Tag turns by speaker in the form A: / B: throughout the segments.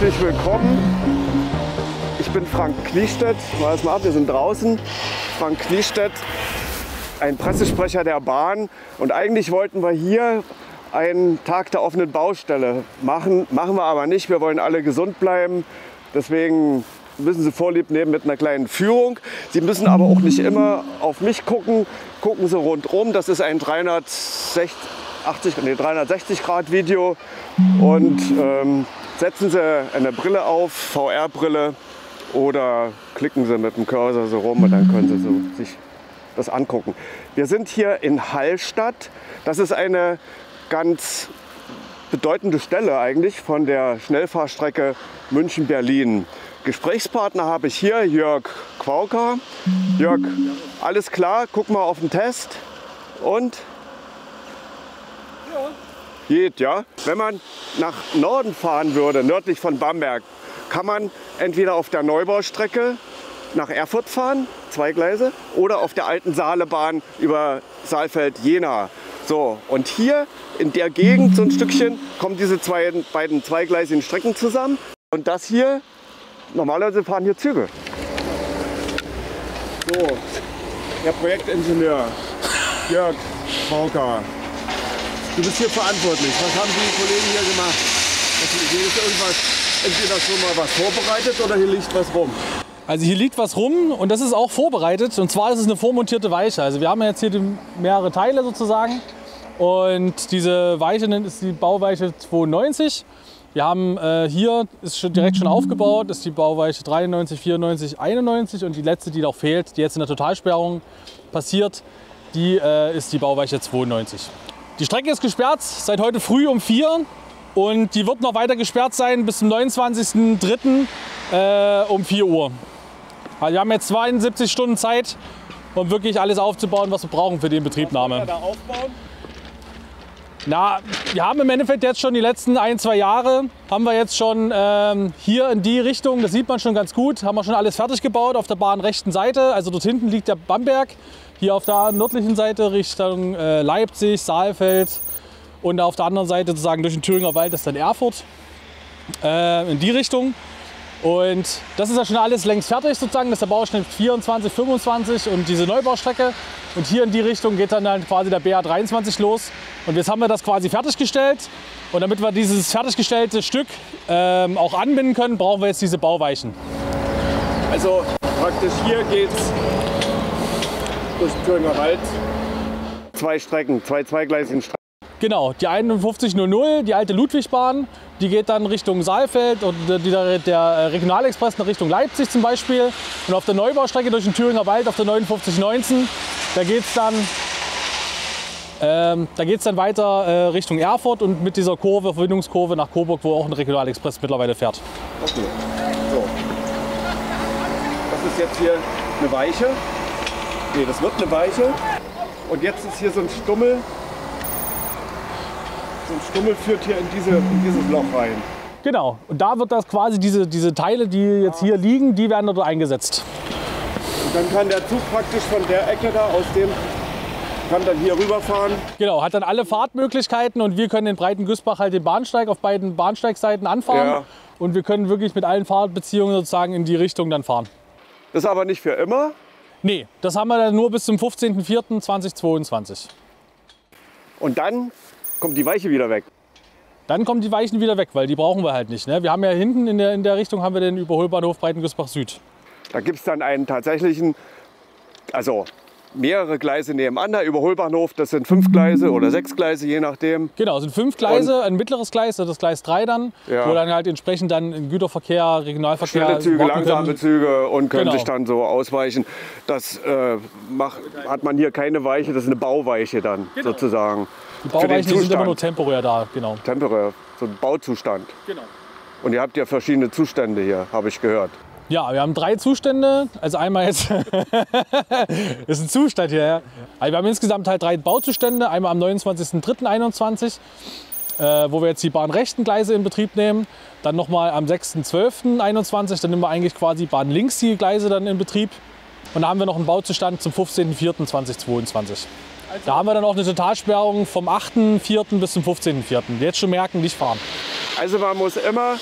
A: herzlich willkommen. Ich bin Frank Kniestedt. Mal mal ab, wir sind draußen. Frank Kniestedt, ein Pressesprecher der Bahn. Und eigentlich wollten wir hier einen Tag der offenen Baustelle machen. Machen wir aber nicht. Wir wollen alle gesund bleiben. Deswegen müssen Sie Vorlieb nehmen mit einer kleinen Führung. Sie müssen aber auch nicht immer auf mich gucken. Gucken Sie rundum. Das ist ein 360, 80, nee, 360 Grad Video. Und ähm, setzen Sie eine Brille auf, VR-Brille, oder klicken Sie mit dem Cursor so rum und dann können Sie so sich das angucken. Wir sind hier in Hallstatt. Das ist eine ganz bedeutende Stelle eigentlich von der Schnellfahrstrecke München-Berlin. Gesprächspartner habe ich hier, Jörg Quauker. Jörg, alles klar? Guck mal auf den Test. Und? Geht, ja. Wenn man nach Norden fahren würde, nördlich von Bamberg, kann man entweder auf der Neubaustrecke nach Erfurt fahren, zwei Gleise, oder auf der alten Saalebahn über Saalfeld-Jena. So, und hier in der Gegend so ein Stückchen kommen diese zwei, beiden zweigleisigen Strecken zusammen. Und das hier, normalerweise fahren hier Züge. So, der Projektingenieur Jörg Mauker. Du bist hier verantwortlich. Was haben die Kollegen hier gemacht? Hier ist irgendwas, entweder schon mal was vorbereitet oder hier liegt was rum.
B: Also hier liegt was rum und das ist auch vorbereitet. Und zwar ist es eine vormontierte Weiche. Also wir haben jetzt hier mehrere Teile sozusagen. Und diese Weiche ist die Bauweiche 92. Wir haben äh, hier, ist schon direkt schon aufgebaut, ist die Bauweiche 93, 94, 91 und die letzte, die noch fehlt, die jetzt in der Totalsperrung passiert, die äh, ist die Bauweiche 92. Die Strecke ist gesperrt seit heute früh um 4 und die wird noch weiter gesperrt sein bis zum 29.03. Äh, um 4 Uhr. Also wir haben jetzt 72 Stunden Zeit, um wirklich alles aufzubauen, was wir brauchen für die Inbetriebnahme.
A: da aufbauen?
B: Na, wir haben im Endeffekt jetzt schon die letzten ein, zwei Jahre, haben wir jetzt schon ähm, hier in die Richtung, das sieht man schon ganz gut, haben wir schon alles fertig gebaut auf der bahnrechten Seite. Also dort hinten liegt der Bamberg, hier auf der nördlichen Seite Richtung äh, Leipzig, Saalfeld und auf der anderen Seite sozusagen durch den Thüringer Wald ist dann Erfurt äh, in die Richtung. Und das ist ja schon alles längst fertig sozusagen. Das ist der Bauschnitt 24, 25 und diese Neubaustrecke. Und hier in die Richtung geht dann halt quasi der BA23 los. Und jetzt haben wir das quasi fertiggestellt. Und damit wir dieses fertiggestellte Stück ähm, auch anbinden können, brauchen wir jetzt diese Bauweichen.
A: Also praktisch hier geht's durch den Thüringer Wald. Zwei Strecken, zwei zweigleisigen Strecken.
B: Genau, die 5100, die alte Ludwigbahn, die geht dann Richtung Saalfeld und die, der, der Regionalexpress nach Richtung Leipzig zum Beispiel. Und auf der Neubaustrecke durch den Thüringer Wald auf der 5919, da geht es dann, ähm, da geht's dann weiter äh, Richtung Erfurt und mit dieser Kurve, Verbindungskurve nach Coburg, wo auch ein Regionalexpress mittlerweile fährt.
A: Okay. So. Das ist jetzt hier eine Weiche. Nee, das wird eine Weiche. Und jetzt ist hier so ein Stummel. So ein Stummel führt hier in, diese, in dieses Loch rein.
B: Genau, und da wird das quasi, diese, diese Teile, die jetzt hier liegen, die werden dort eingesetzt.
A: Und dann kann der Zug praktisch von der Ecke da aus dem kann dann hier rüberfahren.
B: Genau, hat dann alle Fahrtmöglichkeiten und wir können den breiten Güßbach halt den Bahnsteig auf beiden Bahnsteigseiten anfahren.
A: Ja.
B: Und wir können wirklich mit allen Fahrtbeziehungen sozusagen in die Richtung dann fahren.
A: Das ist aber nicht für immer.
B: Nee, das haben wir dann nur bis zum 15.04.2022.
A: Und dann kommt die Weiche wieder weg.
B: Dann kommen die Weichen wieder weg, weil die brauchen wir halt nicht. Ne? Wir haben ja hinten in der, in der Richtung haben wir den Überholbahnhof Breitengüßbach Süd.
A: Da gibt es dann einen tatsächlichen, also mehrere Gleise nebenan. Der Überholbahnhof, das sind fünf Gleise oder sechs Gleise, je nachdem.
B: Genau, es sind fünf Gleise, ein mittleres Gleis, das ist Gleis 3 dann,
A: Ja.
B: wo dann halt entsprechend dann im Güterverkehr, Regionalverkehr
A: Schnelle Züge, langsame
B: können.
A: Züge und können
B: Genau.
A: sich dann so ausweichen. Das äh, macht, hat man hier keine Weiche, das ist eine Bauweiche dann sozusagen.
B: Die Bauweichen sind immer nur temporär da, genau.
A: Temporär, so ein Bauzustand.
B: genau.
A: Und ihr habt ja verschiedene Zustände hier, habe ich gehört.
B: Ja, wir haben drei Zustände. Also einmal jetzt ist ein Zustand hier. Ja. Also wir haben insgesamt halt drei Bauzustände. Einmal am 29.03.21, äh, wo wir jetzt die bahnrechten Gleise in Betrieb nehmen. Dann nochmal am 6.12.21, dann nehmen wir eigentlich quasi bahnlinks die Gleise dann in Betrieb. Und da haben wir noch einen Bauzustand zum 15.04.2022. Da haben wir dann auch eine Totalsperrung vom 8.04. bis zum 15.04. Jetzt schon merken, nicht fahren.
A: Also man muss immer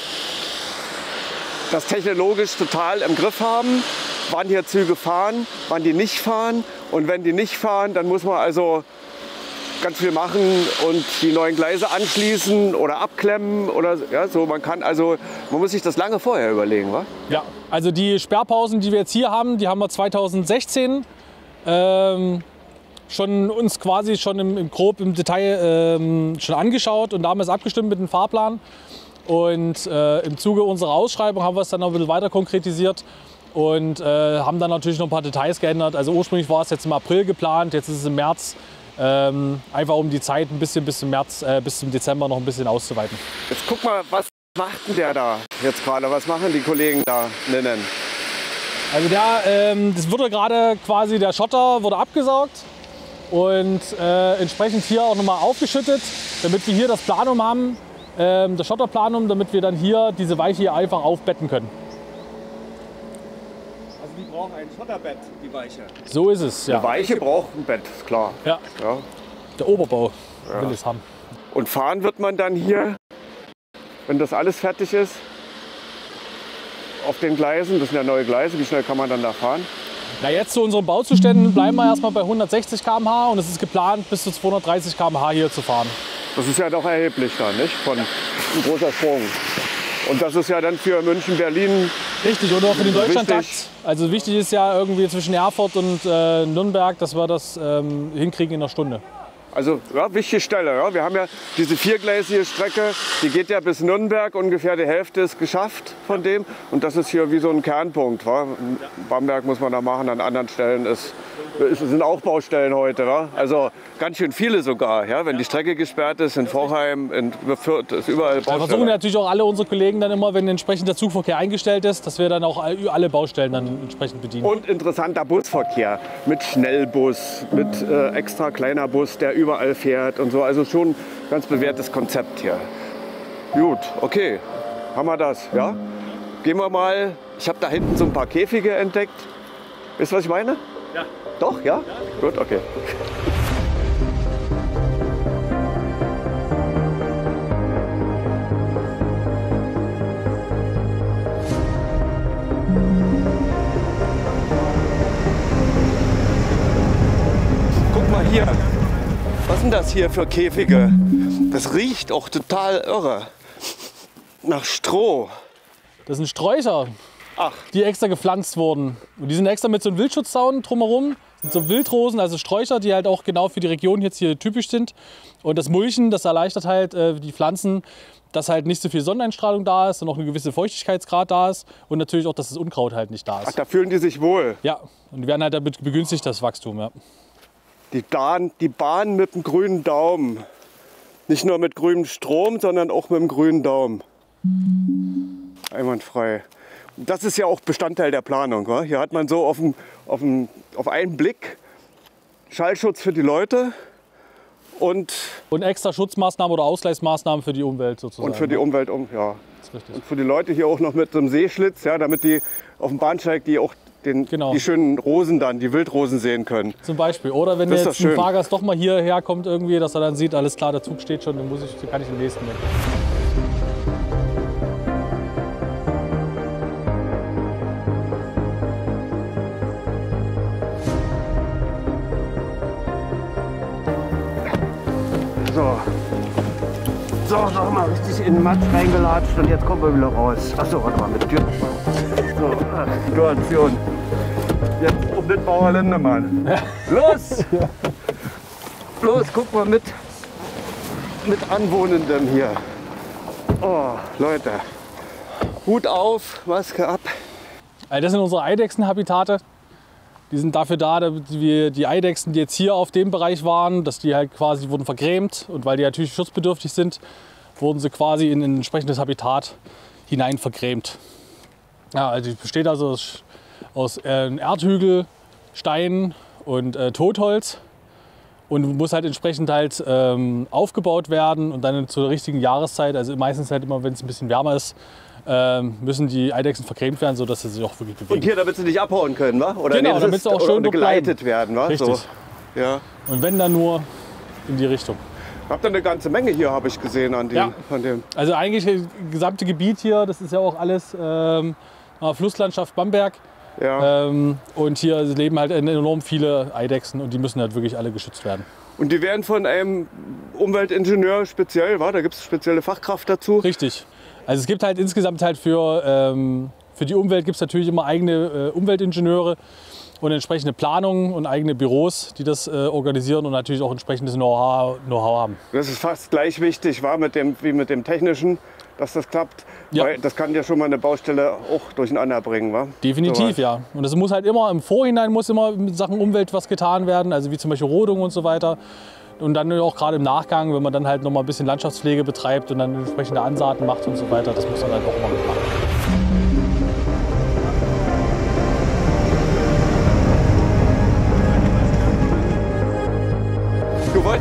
A: das technologisch total im Griff haben, wann hier Züge fahren, wann die nicht fahren. Und wenn die nicht fahren, dann muss man also ganz viel machen und die neuen Gleise anschließen oder abklemmen oder ja, so. Man kann also, man muss sich das lange vorher überlegen, wa?
B: Ja, also die Sperrpausen, die wir jetzt hier haben, die haben wir 2016 ähm, schon uns quasi schon im, im grob im Detail ähm, schon angeschaut und damals abgestimmt mit dem Fahrplan. Und äh, im Zuge unserer Ausschreibung haben wir es dann noch ein bisschen weiter konkretisiert und äh, haben dann natürlich noch ein paar Details geändert. Also ursprünglich war es jetzt im April geplant, jetzt ist es im März. Ähm, einfach um die Zeit ein bisschen bis zum März, äh, bis zum Dezember noch ein bisschen auszuweiten.
A: Jetzt guck mal, was macht denn der da jetzt gerade? Was machen die Kollegen da nennen?
B: Also der, ähm, das wurde gerade quasi, der Schotter wurde abgesaugt und äh, entsprechend hier auch nochmal aufgeschüttet, damit wir hier das Planum haben, ähm, das Schotterplanum, damit wir dann hier diese Weiche hier einfach aufbetten können.
A: Also die brauchen ein Schotterbett, die Weiche.
B: So ist es, ja.
A: Die Weiche braucht ein Bett, ist klar.
B: ja.
A: Ja.
B: Der Oberbau will es haben.
A: Und fahren wird man dann hier, wenn das alles fertig ist, auf den Gleisen. Das sind ja neue Gleise. Wie schnell kann man dann da fahren?
B: Na, jetzt zu unseren Bauzuständen bleiben wir erstmal bei 160 km/h und es ist geplant, bis zu 230 km/h hier zu fahren.
A: Das ist ja doch erheblich dann, nicht? Von ein großer Sprung. Und das ist ja dann für München, Berlin.
B: Richtig, und auch für den. Deutschlandtakt. Also wichtig ist ja irgendwie zwischen Erfurt und äh, Nürnberg, dass wir das ähm, hinkriegen in einer Stunde.
A: Also ja, wichtige Stelle. Ja. Wir haben ja diese viergleisige Strecke, die geht ja bis Nürnberg. Ungefähr die Hälfte ist geschafft von dem. Und das ist hier wie so ein Kernpunkt. Wa? Bamberg muss man da machen, an anderen Stellen ist, es sind auch Baustellen heute. Wa? Also ganz schön viele sogar. Ja? Wenn die Strecke gesperrt ist, in Vorheim, in Fürth, ist überall
B: Wir versuchen natürlich auch alle unsere Kollegen dann immer, wenn entsprechend der Zugverkehr eingestellt ist, dass wir dann auch all- alle Baustellen dann entsprechend bedienen.
A: Und interessanter Busverkehr mit Schnellbus, mit äh, extra kleiner Bus, der überall fährt und so. Also schon ganz bewährtes Konzept hier. Gut, okay, haben wir das, ja? Gehen wir mal. Ich habe da hinten so ein paar Käfige entdeckt. Wisst ihr, was ich meine?
B: Ja.
A: Doch, ja? Gut, okay. Guck mal hier. Was sind das hier für Käfige? Das riecht auch total irre. Nach Stroh.
B: Das sind Sträucher,
A: Ach,
B: die extra gepflanzt wurden. Und die sind extra mit so einem Wildschutzzaun drumherum. Das sind so Wildrosen, also Sträucher, die halt auch genau für die Region jetzt hier typisch sind. Und das Mulchen, das erleichtert halt äh, die Pflanzen, dass halt nicht so viel Sonneneinstrahlung da ist und auch eine gewisse Feuchtigkeitsgrad da ist. Und natürlich auch, dass das Unkraut halt nicht da
A: ach,
B: ist.
A: da fühlen die sich wohl.
B: Ja, und die werden halt damit begünstigt, das Wachstum. Ja.
A: Die Bahn, die Bahn mit dem grünen Daumen. Nicht nur mit grünem Strom, sondern auch mit dem grünen Daumen. Einwandfrei. Das ist ja auch Bestandteil der Planung. Wa? Hier hat man so auf, dem, auf, dem, auf einen Blick Schallschutz für die Leute und,
B: Und extra Schutzmaßnahmen oder Ausgleichsmaßnahmen für die Umwelt sozusagen.
A: und für die Umwelt. Um, ja.
B: Das ist richtig.
A: Und für die Leute hier auch noch mit so einem Seeschlitz, ja, damit die auf dem Bahnsteig die auch den,
B: Genau.
A: die schönen Rosen dann, die Wildrosen sehen können.
B: Zum Beispiel. Oder wenn
A: Das ist
B: jetzt ein. Fahrgast doch mal hierher kommt irgendwie, dass er dann sieht, alles klar, der Zug steht schon, dann muss ich, dann kann ich den nächsten nehmen.
A: In den Matsch reingelatscht und jetzt kommen wir wieder raus. Achso, warte mal, mit Tür. So, äh, Situation. Jetzt um den Bauer Lindemann. Los! Los, guck mal mit, mit Anwohnenden hier. Oh, Leute. Hut auf, Maske ab.
B: Das sind unsere Eidechsenhabitate. Die sind dafür da, damit wir die Eidechsen, die jetzt hier auf dem Bereich waren, dass die halt quasi wurden vergrämt und weil die natürlich schutzbedürftig sind, wurden sie quasi in ein entsprechendes Habitat hinein vergrämt. Ja, also besteht also aus, aus äh, Erdhügel, Stein und äh, Totholz und muss halt entsprechend halt ähm, aufgebaut werden und dann zur richtigen Jahreszeit, also meistens halt immer, wenn es ein bisschen wärmer ist, ähm, müssen die Eidechsen vergrämt werden, sodass sie sich auch wirklich bewegen.
A: Und hier, damit sie nicht abhauen können, wa? Oder
B: Genau,
A: das
B: damit sie auch schön
A: geleitet werden, wa?
B: Richtig.
A: So. Ja.
B: Und wenn dann nur in die Richtung.
A: Habt ihr eine ganze Menge hier, habe ich gesehen, an dem.
B: Ja.
A: An dem.
B: Also eigentlich das gesamte Gebiet hier, das ist ja auch alles ähm, äh, Flusslandschaft Bamberg.
A: Ja.
B: Ähm, und hier leben halt enorm viele Eidechsen und die müssen halt wirklich alle geschützt werden.
A: Und die werden von einem Umweltingenieur speziell, wa? Da gibt es spezielle Fachkraft dazu.
B: Richtig. Also es gibt halt insgesamt halt für, ähm, für die Umwelt gibt es natürlich immer eigene äh, Umweltingenieure und entsprechende Planungen und eigene Büros, die das äh, organisieren und natürlich auch entsprechendes Know-how Know haben.
A: Das ist fast gleich wichtig, war mit dem, wie mit dem technischen, dass das klappt.
B: Ja.
A: Weil das kann ja schon mal eine Baustelle auch durcheinander bringen, wa?
B: Definitiv,
A: So.
B: ja. Und es muss halt immer im Vorhinein muss immer mit Sachen Umwelt was getan werden, also wie zum Beispiel Rodung und so weiter. Und dann auch gerade im Nachgang, wenn man dann halt noch mal ein bisschen Landschaftspflege betreibt und dann entsprechende Ansaaten macht und so weiter, das muss man halt auch immer mitmachen.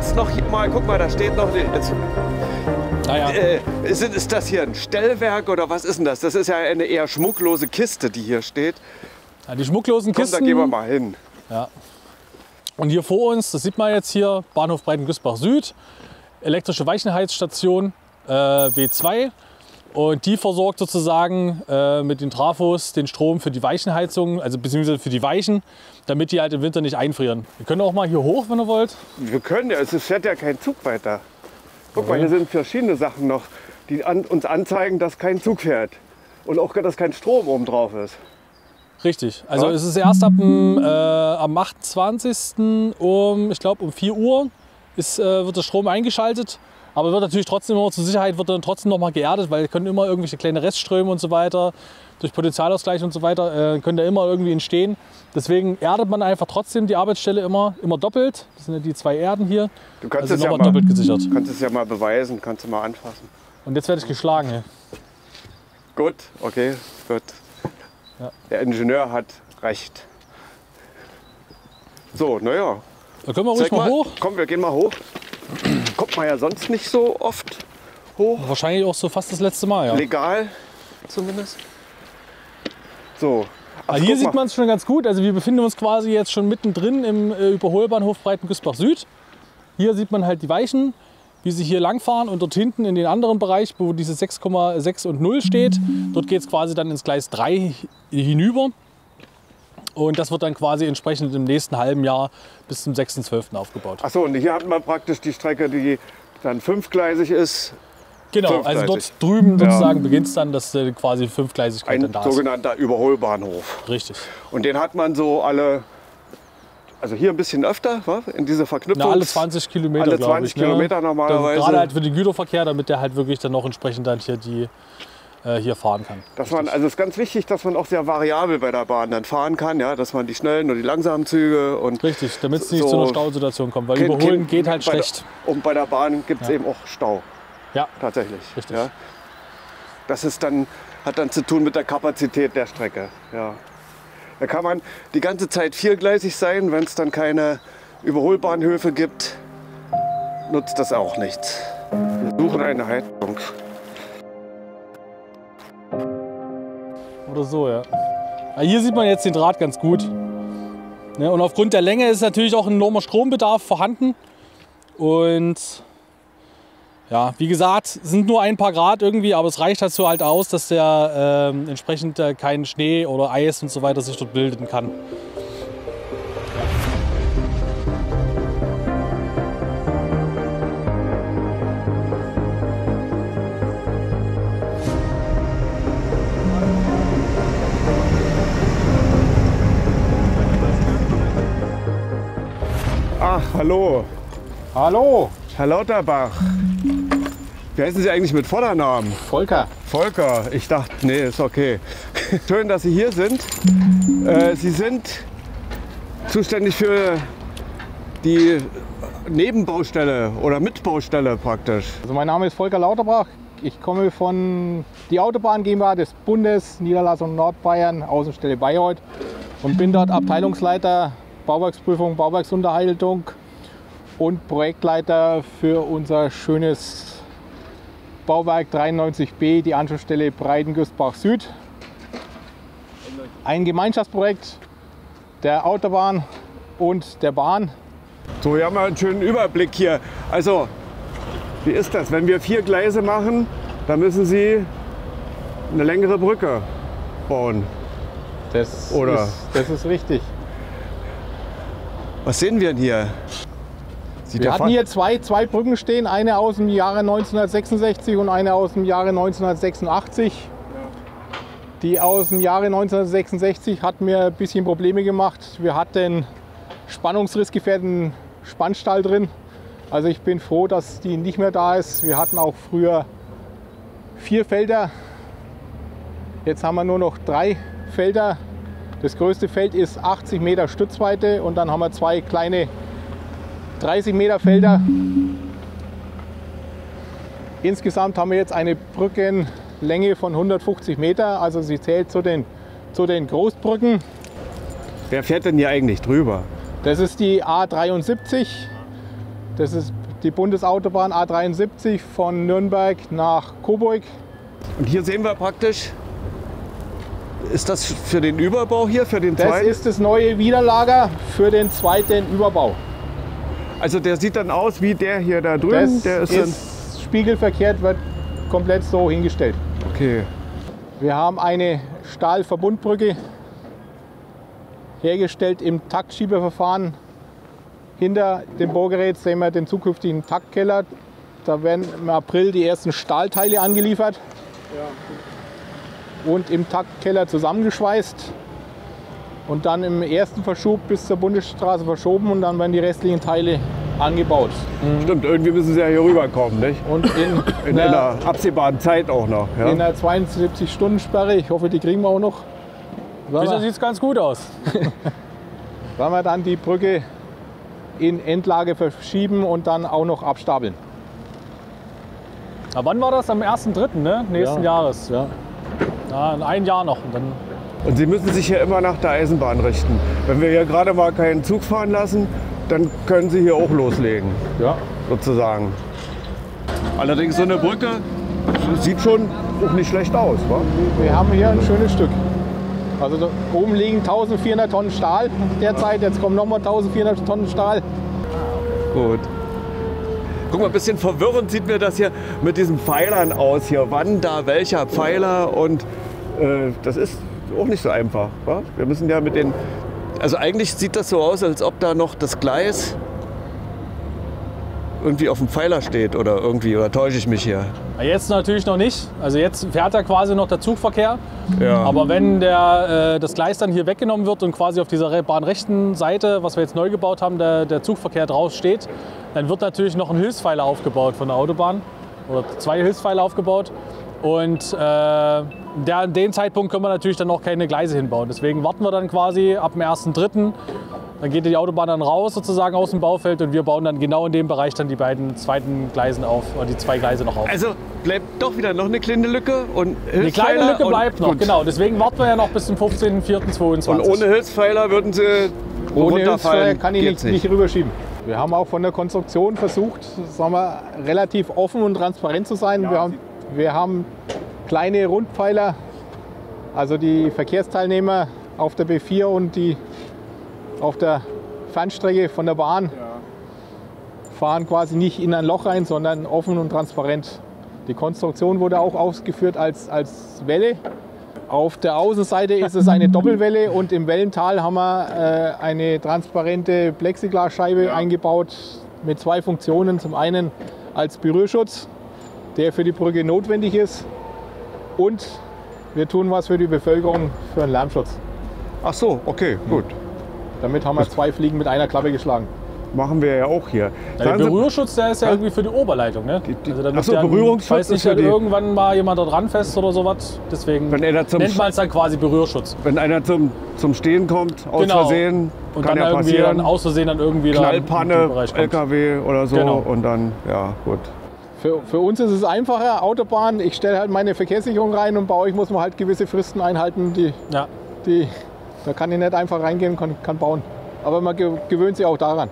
A: Wolltest noch hier mal, guck mal, da steht noch. Jetzt,
B: Naja,
A: äh, ist, ist das hier ein Stellwerk oder was ist denn das? Das ist ja eine eher schmucklose Kiste, die hier steht.
B: ja, die schmucklosen
A: Komm,
B: Kisten.
A: da gehen wir mal hin.
B: Ja. Und hier vor uns, das sieht man jetzt hier, Bahnhof Breitengüßbach Süd, elektrische Weichenheizstation äh, W2. Und die versorgt sozusagen äh, mit den Trafos den Strom für die Weichenheizung, also beziehungsweise für die Weichen, damit die halt im Winter nicht einfrieren. Wir können auch mal hier hoch, wenn ihr wollt.
A: Wir können ja, es fährt ja kein Zug weiter. Guck mal,
B: Ja.
A: hier sind verschiedene Sachen noch, die an, uns anzeigen, dass kein Zug fährt. Und auch, dass kein Strom oben drauf ist.
B: Richtig. Also
A: Ja.
B: es ist erst ab dem, äh, am 28. um, ich glaube, um 4 Uhr ist, äh, wird der Strom eingeschaltet. Aber wird natürlich trotzdem immer zur Sicherheit wird dann trotzdem noch mal geerdet, weil können immer irgendwelche kleine Restströme und so weiter durch Potenzialausgleich und so weiter äh, können da immer irgendwie entstehen. Deswegen erdet man einfach trotzdem die Arbeitsstelle immer, immer doppelt. Das sind ja die zwei Erden hier.
A: Du kannst
B: Also
A: es ja
B: nochmal
A: mal,
B: doppelt gesichert.
A: kannst es ja mal beweisen, kannst du mal anfassen.
B: Und jetzt werde ich geschlagen. Hier.
A: Gut, okay, gut.
B: Ja.
A: Der Ingenieur hat recht. So, naja.
B: Da können wir ruhig
A: Zeig
B: mal hoch.
A: Komm, wir gehen mal hoch. Kommt man ja sonst nicht so oft hoch.
B: Wahrscheinlich auch so fast das letzte Mal. Ja.
A: Legal zumindest. So. Ach,
B: Also hier sieht man es schon ganz gut. Also wir befinden uns quasi jetzt schon mittendrin im äh, Überholbahnhof Breitengüßbach Süd. Hier sieht man halt die Weichen, wie sie hier langfahren und dort hinten in den anderen Bereich, wo diese 6,6 und 0 steht, dort geht es quasi dann ins Gleis 3 hinüber. Und das wird dann quasi entsprechend im nächsten halben Jahr bis zum 6.12. aufgebaut.
A: Achso, und hier hat man praktisch die Strecke, die dann fünfgleisig ist.
B: Genau, also
A: fünfgleisig.
B: dort drüben sozusagen beginnt es dann, dass äh, quasi Fünfgleisigkeit
A: Ein
B: dann da ist.
A: sogenannter Überholbahnhof.
B: Richtig.
A: Und den hat man so alle, also hier ein bisschen öfter, wa? in diese Verknüpfung.
B: Na, alle 20 Kilometer,
A: Alle
B: glaube
A: 20
B: ich. Ne?
A: Kilometer normalerweise.
B: Gerade halt für den Güterverkehr, damit der halt wirklich dann noch entsprechend dann hier, die, hier fahren kann.
A: Dass man, also es ist ganz wichtig, dass man auch sehr variabel bei der Bahn dann fahren kann, ja, dass man die schnellen und die langsamen Züge und
B: Richtig, damit es nicht
A: So-
B: zu einer Stausituation kommt, weil
A: Kind-
B: überholen
A: Kind-
B: geht halt
A: bei der-
B: schlecht.
A: Und bei der Bahn gibt es
B: Ja.
A: eben auch Stau,
B: Ja,
A: tatsächlich.
B: Richtig.
A: Ja. Das ist dann, hat dann zu tun mit der Kapazität der Strecke. Ja. Da kann man die ganze Zeit viergleisig sein, wenn es dann keine Überholbahnhöfe gibt, nutzt das auch nichts. Wir suchen eine Heizung.
B: Oder so, ja. ja. Hier sieht man jetzt den Draht ganz gut. Ne, und aufgrund der Länge ist natürlich auch ein enormer Strombedarf vorhanden. Und ja, wie gesagt, es sind nur ein paar Grad irgendwie, aber es reicht dazu halt aus, dass der ähm, entsprechend äh, kein Schnee oder Eis und so weiter sich dort bilden kann.
A: Ach, hallo,
C: Hallo,
A: Herr Lauterbach. Wie heißen Sie eigentlich mit Vordernamen?
C: Volker.
A: Volker. Ich dachte, nee, ist okay. Schön, dass Sie hier sind. Äh, Sie sind zuständig für die Nebenbaustelle oder Mitbaustelle praktisch.
C: Also mein Name ist Volker Lauterbach. Ich komme von die Autobahn GmbH des Bundes, Niederlassung Nordbayern, Außenstelle Bayreuth und bin dort Abteilungsleiter Bauwerksprüfung, Bauwerksunterhaltung und Projektleiter für unser schönes Bauwerk 93b, die Anschlussstelle Breitengüstbach Süd. Ein Gemeinschaftsprojekt der Autobahn und der Bahn.
A: So, wir haben einen schönen Überblick hier. Also, wie ist das? Wenn wir vier Gleise machen, dann müssen Sie eine längere Brücke bauen.
C: Das,
A: Oder?
C: Ist, das ist richtig.
A: Was sehen wir denn hier? Sieht
C: Wir hatten hier zwei, zwei Brücken stehen, eine aus dem Jahre 1966 und eine aus dem Jahre 1986. Die aus dem Jahre 1966 hat mir ein bisschen Probleme gemacht. Wir hatten spannungsrissgefährdeten Spannstall drin. Also ich bin froh, dass die nicht mehr da ist. Wir hatten auch früher vier Felder. Jetzt haben wir nur noch drei Felder. Das größte Feld ist 80 Meter Stützweite und dann haben wir zwei kleine 30 Meter Felder. Insgesamt haben wir jetzt eine Brückenlänge von 150 Meter, also sie zählt zu den, zu den Großbrücken.
A: Wer fährt denn hier eigentlich drüber?
C: Das ist die A73, das ist die Bundesautobahn A73 von Nürnberg nach Coburg.
A: Und hier sehen wir praktisch, ist das für den Überbau hier, für den
C: Das
A: zweiten?
C: ist das neue Widerlager für den zweiten Überbau.
A: also der sieht dann aus wie der hier da drüben.
C: Das
A: der ist,
C: ist spiegelverkehrt, wird komplett so hingestellt.
A: okay.
C: Wir haben eine Stahlverbundbrücke hergestellt im Taktschiebeverfahren. Hinter dem Bohrgerät sehen wir den zukünftigen Taktkeller. Da werden im April die ersten Stahlteile angeliefert und im Taktkeller zusammengeschweißt und dann im ersten Verschub bis zur Bundesstraße verschoben und dann werden die restlichen Teile angebaut.
A: Stimmt, irgendwie müssen sie ja hier rüberkommen, nicht?
C: Und in,
A: In
C: einer,
A: einer absehbaren Zeit auch noch. Ja?
C: in einer 72-Stunden-Sperre, ich hoffe, die kriegen wir auch noch,
B: Bisher sieht es ganz gut aus.
C: werden wir dann die Brücke in Endlage verschieben und dann auch noch abstapeln.
B: Na, wann war das? Am 1.3. Ne? nächsten
C: Ja.
B: Jahres.
C: Ja.
B: Ja, in ein Jahr noch. Und dann
A: Und Sie müssen sich hier immer nach der Eisenbahn richten. Wenn wir hier gerade mal keinen Zug fahren lassen, dann können Sie hier auch loslegen,
C: Ja.
A: sozusagen. Allerdings so eine Brücke sieht schon auch nicht schlecht aus, wa?
C: Wir haben hier ein schönes Stück. Also da oben liegen 1400 Tonnen Stahl derzeit, jetzt kommen nochmal 1400 Tonnen Stahl.
A: Gut. Guck mal, ein bisschen verwirrend sieht mir das hier mit diesen Pfeilern aus hier. Wann da welcher Pfeiler und das ist auch nicht so einfach. Wa? Wir müssen ja mit den. Also eigentlich sieht das so aus, als ob da noch das Gleis irgendwie auf dem Pfeiler steht oder irgendwie. Oder täusche ich mich hier?
B: Jetzt natürlich noch nicht. Also jetzt fährt ja quasi noch der Zugverkehr.
A: Ja.
B: Aber wenn der, äh, das Gleis dann hier weggenommen wird und quasi auf dieser bahnrechten Seite, was wir jetzt neu gebaut haben, der, der Zugverkehr drauf steht, dann wird natürlich noch ein Hilfspfeiler aufgebaut von der Autobahn. Oder zwei Hilfspfeiler aufgebaut. Und äh, der, an dem Zeitpunkt können wir natürlich dann noch keine Gleise hinbauen. Deswegen warten wir dann quasi ab dem 1.3. Dann geht die Autobahn dann raus sozusagen aus dem Baufeld und wir bauen dann genau in dem Bereich dann die beiden zweiten Gleisen auf, oder die zwei Gleise noch auf.
A: Also bleibt doch wieder noch eine kleine Lücke und
B: Die kleine
A: Hilfspfeiler
B: Lücke bleibt noch,
A: gut.
B: genau. Deswegen warten wir ja noch bis zum 15.04.22.
A: Und ohne Hilfspfeiler würden Sie
C: Ohne
A: runterfallen.
C: Kann ich nicht, nicht rüberschieben. Wir haben auch von der Konstruktion versucht, sagen wir, relativ offen und transparent zu sein. wir, haben, wir haben kleine Rundpfeiler, also die Verkehrsteilnehmer auf der B4 und die auf der Fernstrecke von der Bahn fahren quasi nicht in ein Loch rein, sondern offen und transparent. Die Konstruktion wurde auch ausgeführt als, als Welle. Auf der Außenseite ist es eine Doppelwelle und im Wellental haben wir äh, eine transparente Plexiglasscheibe eingebaut mit zwei Funktionen. Zum einen als Berührschutz, der für die Brücke notwendig ist und wir tun was für die Bevölkerung für den Lärmschutz.
A: Ach so, okay, gut.
C: Damit haben wir zwei Fliegen mit einer Klappe geschlagen.
A: Machen wir ja auch hier.
B: Ja, der Berührschutz, der ist ja irgendwie für die Oberleitung. Ne? also da
A: Ach
B: muss
A: so,
B: ja,
A: Berührungsschutz
B: weiß nicht,
A: ist
B: halt irgendwann mal jemand da dran fest oder sowas. Deswegen
A: Wenn einer zum
B: nennt man es dann quasi Berührschutz.
A: Wenn einer zum, zum Stehen kommt, aus
B: Genau.
A: Versehen,
B: Und
A: kann
B: dann
A: ja
B: irgendwie
A: passieren.
B: dann aus Versehen dann irgendwie
A: Knallpanne,
B: kommt.
A: LKW oder so
B: Genau.
A: und dann, ja, gut.
C: Für, für uns ist es einfacher, Autobahn, ich stelle halt meine Verkehrssicherung rein und bei euch muss man halt gewisse Fristen einhalten, die,
B: Ja.
C: die da kann ich nicht einfach reingehen und kann, kann bauen. Aber man ge- gewöhnt sich auch daran.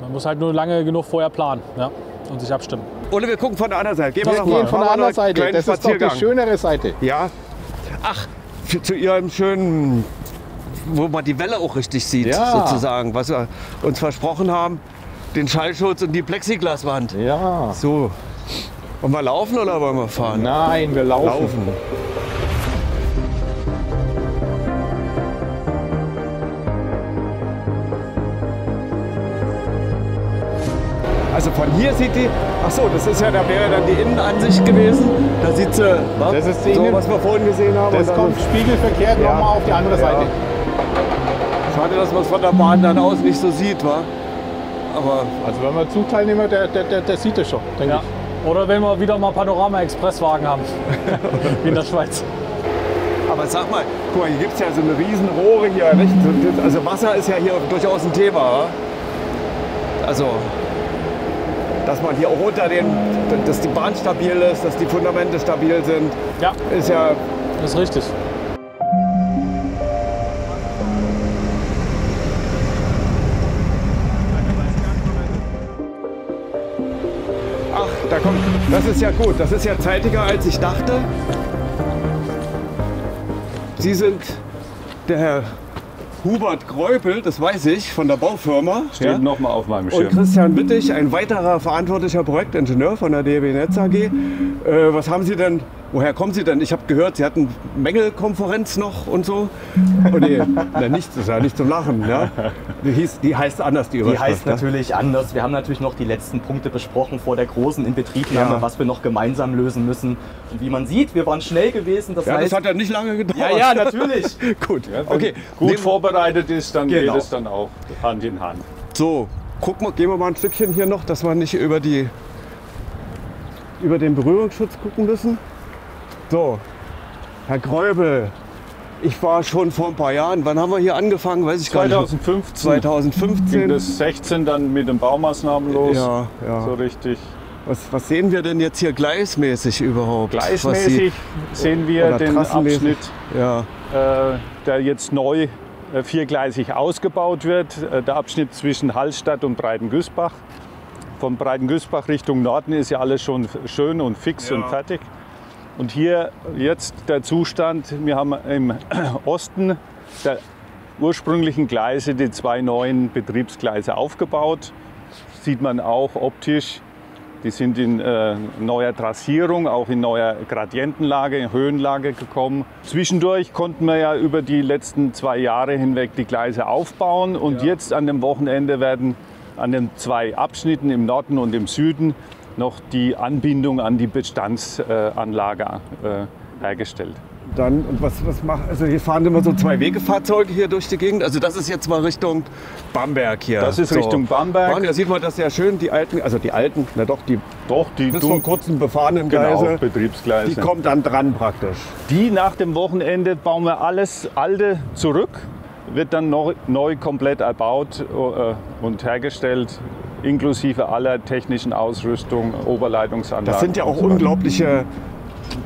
B: Man muss halt nur lange genug vorher planen ja, und sich abstimmen.
A: Ole, wir gucken von der anderen Seite. Gehen wir
C: Wir
A: noch mal.
C: gehen von der anderen Seite. Das ist doch die schönere Seite.
A: Ja. Ach, für, zu Ihrem schönen, wo man die Welle auch richtig sieht,
C: Ja.
A: sozusagen, was wir uns versprochen haben, den Schallschutz und die Plexiglaswand.
C: Ja.
A: So. Wollen wir laufen oder wollen wir fahren?
C: Nein, wir laufen.
A: Laufen. Also von hier sieht die, ach so, das ist ja, da wäre dann die Innenansicht gewesen. Da sieht sie, was?
C: Das ist die
A: so,
C: Innen-
A: was wir vorhin gesehen haben.
C: Das kommt spiegelverkehrt
A: Ja.
C: nochmal auf die andere
A: Ja.
C: Seite.
A: Schade, dass man es von der Bahn dann aus nicht so sieht, wa? Aber
C: Also wenn man Zugteilnehmer, der, der, der, der sieht das schon, denke
B: Ja. Oder wenn wir wieder mal Panorama-Expresswagen haben. Wie in der Schweiz.
A: Aber sag mal, guck mal, hier gibt es ja so eine riesen Rohre hier. Nicht? Also Wasser ist ja hier durchaus ein Thema. Also, dass man hier auch unter den, dass die Bahn stabil ist, dass die Fundamente stabil sind,
B: Ja,
A: ist ja,
B: das ist richtig.
A: Ist ja gut. Das ist ja zeitiger, als ich dachte. Sie sind der Herr Hubert Gräupel, das weiß ich, von der Baufirma.
D: Steht
A: ja?
D: noch mal auf meinem
A: Und
D: Schirm.
A: Christian Wittig, ein weiterer verantwortlicher Projektingenieur von der DB Netz AG. Äh, was haben Sie denn, woher kommen Sie denn? Ich habe gehört, Sie hatten Mängelkonferenz noch und so. Oh nee, na, nicht, das ist ja nicht zum Lachen. Ne? Die, hieß, die heißt anders, die
E: Die
A: Überschrift.
E: heißt
A: ne?
E: natürlich anders. Wir haben natürlich noch die letzten Punkte besprochen vor der großen Inbetriebnahme,
A: Ja.
E: was wir noch gemeinsam lösen müssen. Und wie man sieht, wir waren schnell gewesen. Das
A: Ja,
E: heißt,
A: das hat ja nicht lange gedauert.
E: ja, ja, natürlich.
A: Gut,
D: Wenn
A: okay.
D: gut
A: Nehmen-
D: vorbereitet ist, dann
E: Genau.
D: geht es dann auch Hand in Hand.
A: So, guck mal, gehen wir mal ein Stückchen hier noch, dass wir nicht über, die, über den Berührungsschutz gucken müssen. So, Herr Gräubel, ich war schon vor ein paar Jahren, wann haben wir hier angefangen, weiß ich gar nicht.
D: 2015
A: 2015.
D: ging das 16 dann mit den Baumaßnahmen los.
A: Ja, ja.
D: So richtig.
A: Was, was sehen wir denn jetzt hier gleismäßig überhaupt?
D: Gleismäßig sehen wir den? Abschnitt,
A: Sie, ja,
D: äh, der jetzt neu äh, viergleisig ausgebaut wird. Äh, der Abschnitt zwischen Hallstatt und Breitengüßbach. Von Breitengüßbach Richtung Norden ist ja alles schon schön und fix
A: Ja.
D: und fertig. Und hier jetzt der Zustand, wir haben im Osten der ursprünglichen Gleise die zwei neuen Betriebsgleise aufgebaut. Sieht man auch optisch. Die sind in äh, neuer Trassierung, auch in neuer Gradientenlage, in Höhenlage gekommen. Zwischendurch konnten wir ja über die letzten zwei Jahre hinweg die Gleise aufbauen. Und jetzt an dem Wochenende werden an den zwei Abschnitten im Norden und im Süden noch die Anbindung an die Bestandsanlage äh, hergestellt.
A: dann, und was, was macht, also hier fahren immer so zwei Wegefahrzeuge hier durch die Gegend. Also das ist jetzt mal Richtung Bamberg hier.
D: Das ist Richtung Bamberg.
A: Und da sieht man das ja schön, die alten, also die alten, na doch, die
D: Doch, die
A: bis vor kurzem befahrenen Gleise,
D: genau, Betriebsgleise.
A: die kommen dann dran praktisch.
D: Die nach dem Wochenende bauen wir alles Alte zurück, wird dann neu, neu komplett erbaut äh, und hergestellt, inklusive aller technischen Ausrüstung, Oberleitungsanlagen.
A: Das sind ja auch
D: so
A: unglaubliche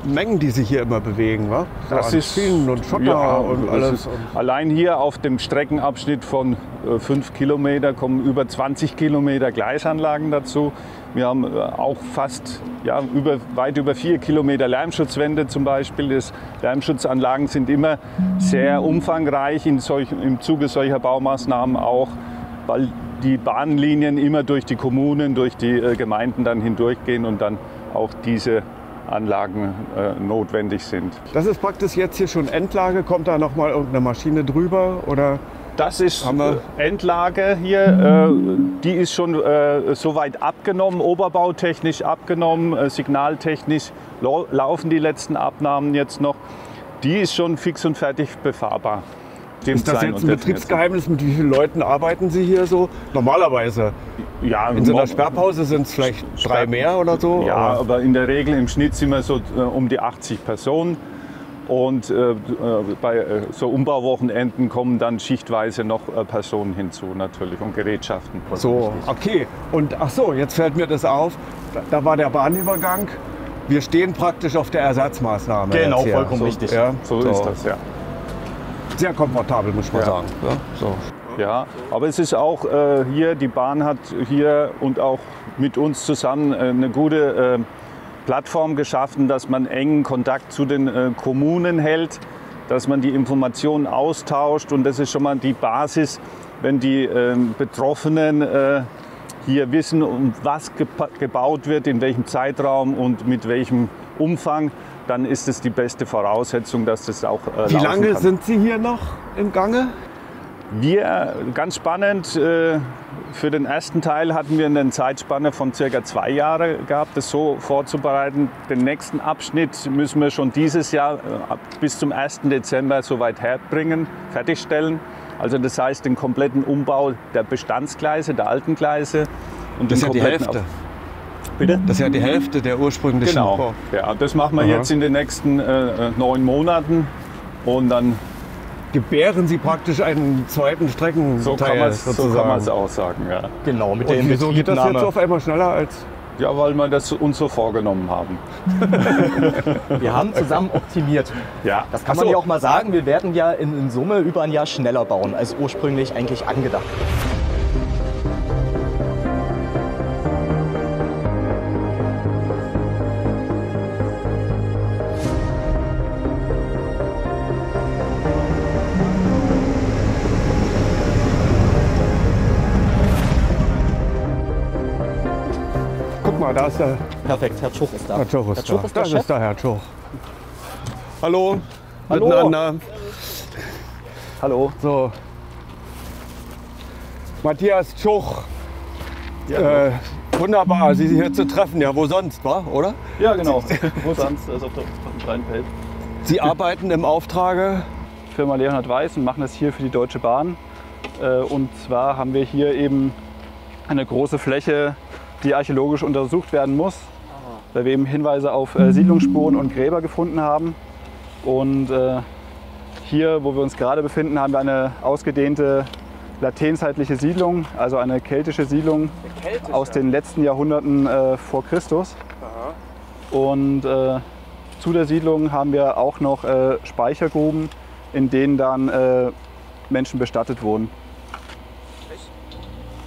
A: Mengen, die sich hier immer bewegen, wa? So
D: Das ist
A: Schienen und Schotter
D: ja,
A: und alles.
D: Ist, allein hier auf dem Streckenabschnitt von 5 Kilometer kommen über 20 Kilometer Gleisanlagen dazu. Wir haben äh, auch fast ja, über, weit über 4 Kilometer Lärmschutzwände zum Beispiel. Das Lärmschutzanlagen sind immer sehr umfangreich in solch, im Zuge solcher Baumaßnahmen auch, weil die Bahnlinien immer durch die Kommunen, durch die äh, Gemeinden dann hindurchgehen und dann auch diese Anlagen äh, notwendig sind.
A: Das ist praktisch jetzt hier schon Endlage. Kommt da noch mal irgendeine Maschine drüber oder?
D: Das ist äh, Endlage hier. Äh, die ist schon äh, soweit abgenommen, oberbautechnisch abgenommen, signaltechnisch lau laufen die letzten Abnahmen jetzt noch. Die ist schon fix und fertig befahrbar. Dem
A: Ist das
D: Sein
A: jetzt ein Betriebsgeheimnis? Mit wie vielen Leuten arbeiten Sie hier so? Normalerweise.
D: Ja,
A: In so einer Sperrpause sind es vielleicht drei mehr oder so.
D: Ja,
A: aber-
D: aber in der Regel im Schnitt sind wir so äh, um die 80 Personen. Und äh, äh, bei äh, so Umbauwochenenden kommen dann schichtweise noch äh, Personen hinzu natürlich und Gerätschaften.
A: So, okay. Und ach so, jetzt fällt mir das auf. Da, da war der Bahnübergang. Wir stehen praktisch auf der Ersatzmaßnahme.
E: Genau,
A: jetzt hier.
E: vollkommen
A: so,
E: richtig.
A: Ja,
D: So, ist das, ja.
A: Sehr komfortabel, muss man
D: Ja.
A: sagen. Ja, so.
D: Ja, aber es ist auch äh, hier, die Bahn hat hier und auch mit uns zusammen äh, eine gute äh, Plattform geschaffen, dass man engen Kontakt zu den äh, Kommunen hält, dass man die Informationen austauscht und das ist schon mal die Basis, wenn die ähm, Betroffenen äh, hier wissen, um was gebaut wird, in welchem Zeitraum und mit welchem Umfang, dann ist es die beste Voraussetzung, dass das auch äh,
A: Wie lange
D: kann.
A: sind Sie hier noch im Gange?
D: Wir, ganz spannend, äh, für den ersten Teil hatten wir eine Zeitspanne von circa zwei Jahre gehabt, das so vorzubereiten. Den nächsten Abschnitt müssen wir schon dieses Jahr äh, bis zum 1. Dezember soweit herbringen, fertigstellen. Also das heißt den kompletten Umbau der Bestandsgleise, der alten Gleise. Und
A: Das ist
D: den
A: ja die
D: kompletten
A: Hälfte.
D: Bitte?
A: Das ist ja die Hälfte der ursprünglichen
D: Genau. Ja, das machen wir
A: Aha.
D: jetzt in den nächsten äh, äh, neun Monaten. Und dann
A: Gebären Sie praktisch einen zweiten Streckenteil
D: so kann man es so auch sagen. Ja.
E: Genau, mit der
A: Und wieso geht das jetzt auf einmal schneller als...
D: Ja, weil wir das uns so vorgenommen haben.
E: Wir haben zusammen optimiert.
D: Ja,
E: Das kann
A: Ach
E: man ja auch mal sagen. Wir werden ja in, in Summe über ein Jahr schneller bauen, als ursprünglich eigentlich angedacht.
A: Da ist der
E: Perfekt, Herr Tschuch ist da.
A: Herr Tschuch.
E: Herr Tschuch ist der
A: das
E: Chef.
A: ist der Herr Tschuch. Hallo.
E: Hallo.
A: Miteinander.
D: Hallo.
A: So. Matthias Tschuch. äh, wunderbar, Sie hier zu treffen. Ja, wo sonst, wa? oder?
F: Ja, genau. Wo sonst? Also auf, der, auf dem freien Feld.
A: Sie arbeiten im Auftrage.
F: Firma Leonhard Weiß und machen das hier für die Deutsche Bahn. Äh, Und zwar haben wir hier eben eine große Fläche, die archäologisch untersucht werden muss, weil wir eben Hinweise auf äh, Siedlungsspuren und Gräber gefunden haben. Und äh, hier, wo wir uns gerade befinden, haben wir eine ausgedehnte lateinzeitliche Siedlung, also eine keltische Siedlung aus den letzten Jahrhunderten äh, vor Christus. Und äh, zu der Siedlung haben wir auch noch äh, Speichergruben, in denen dann äh, Menschen bestattet wurden.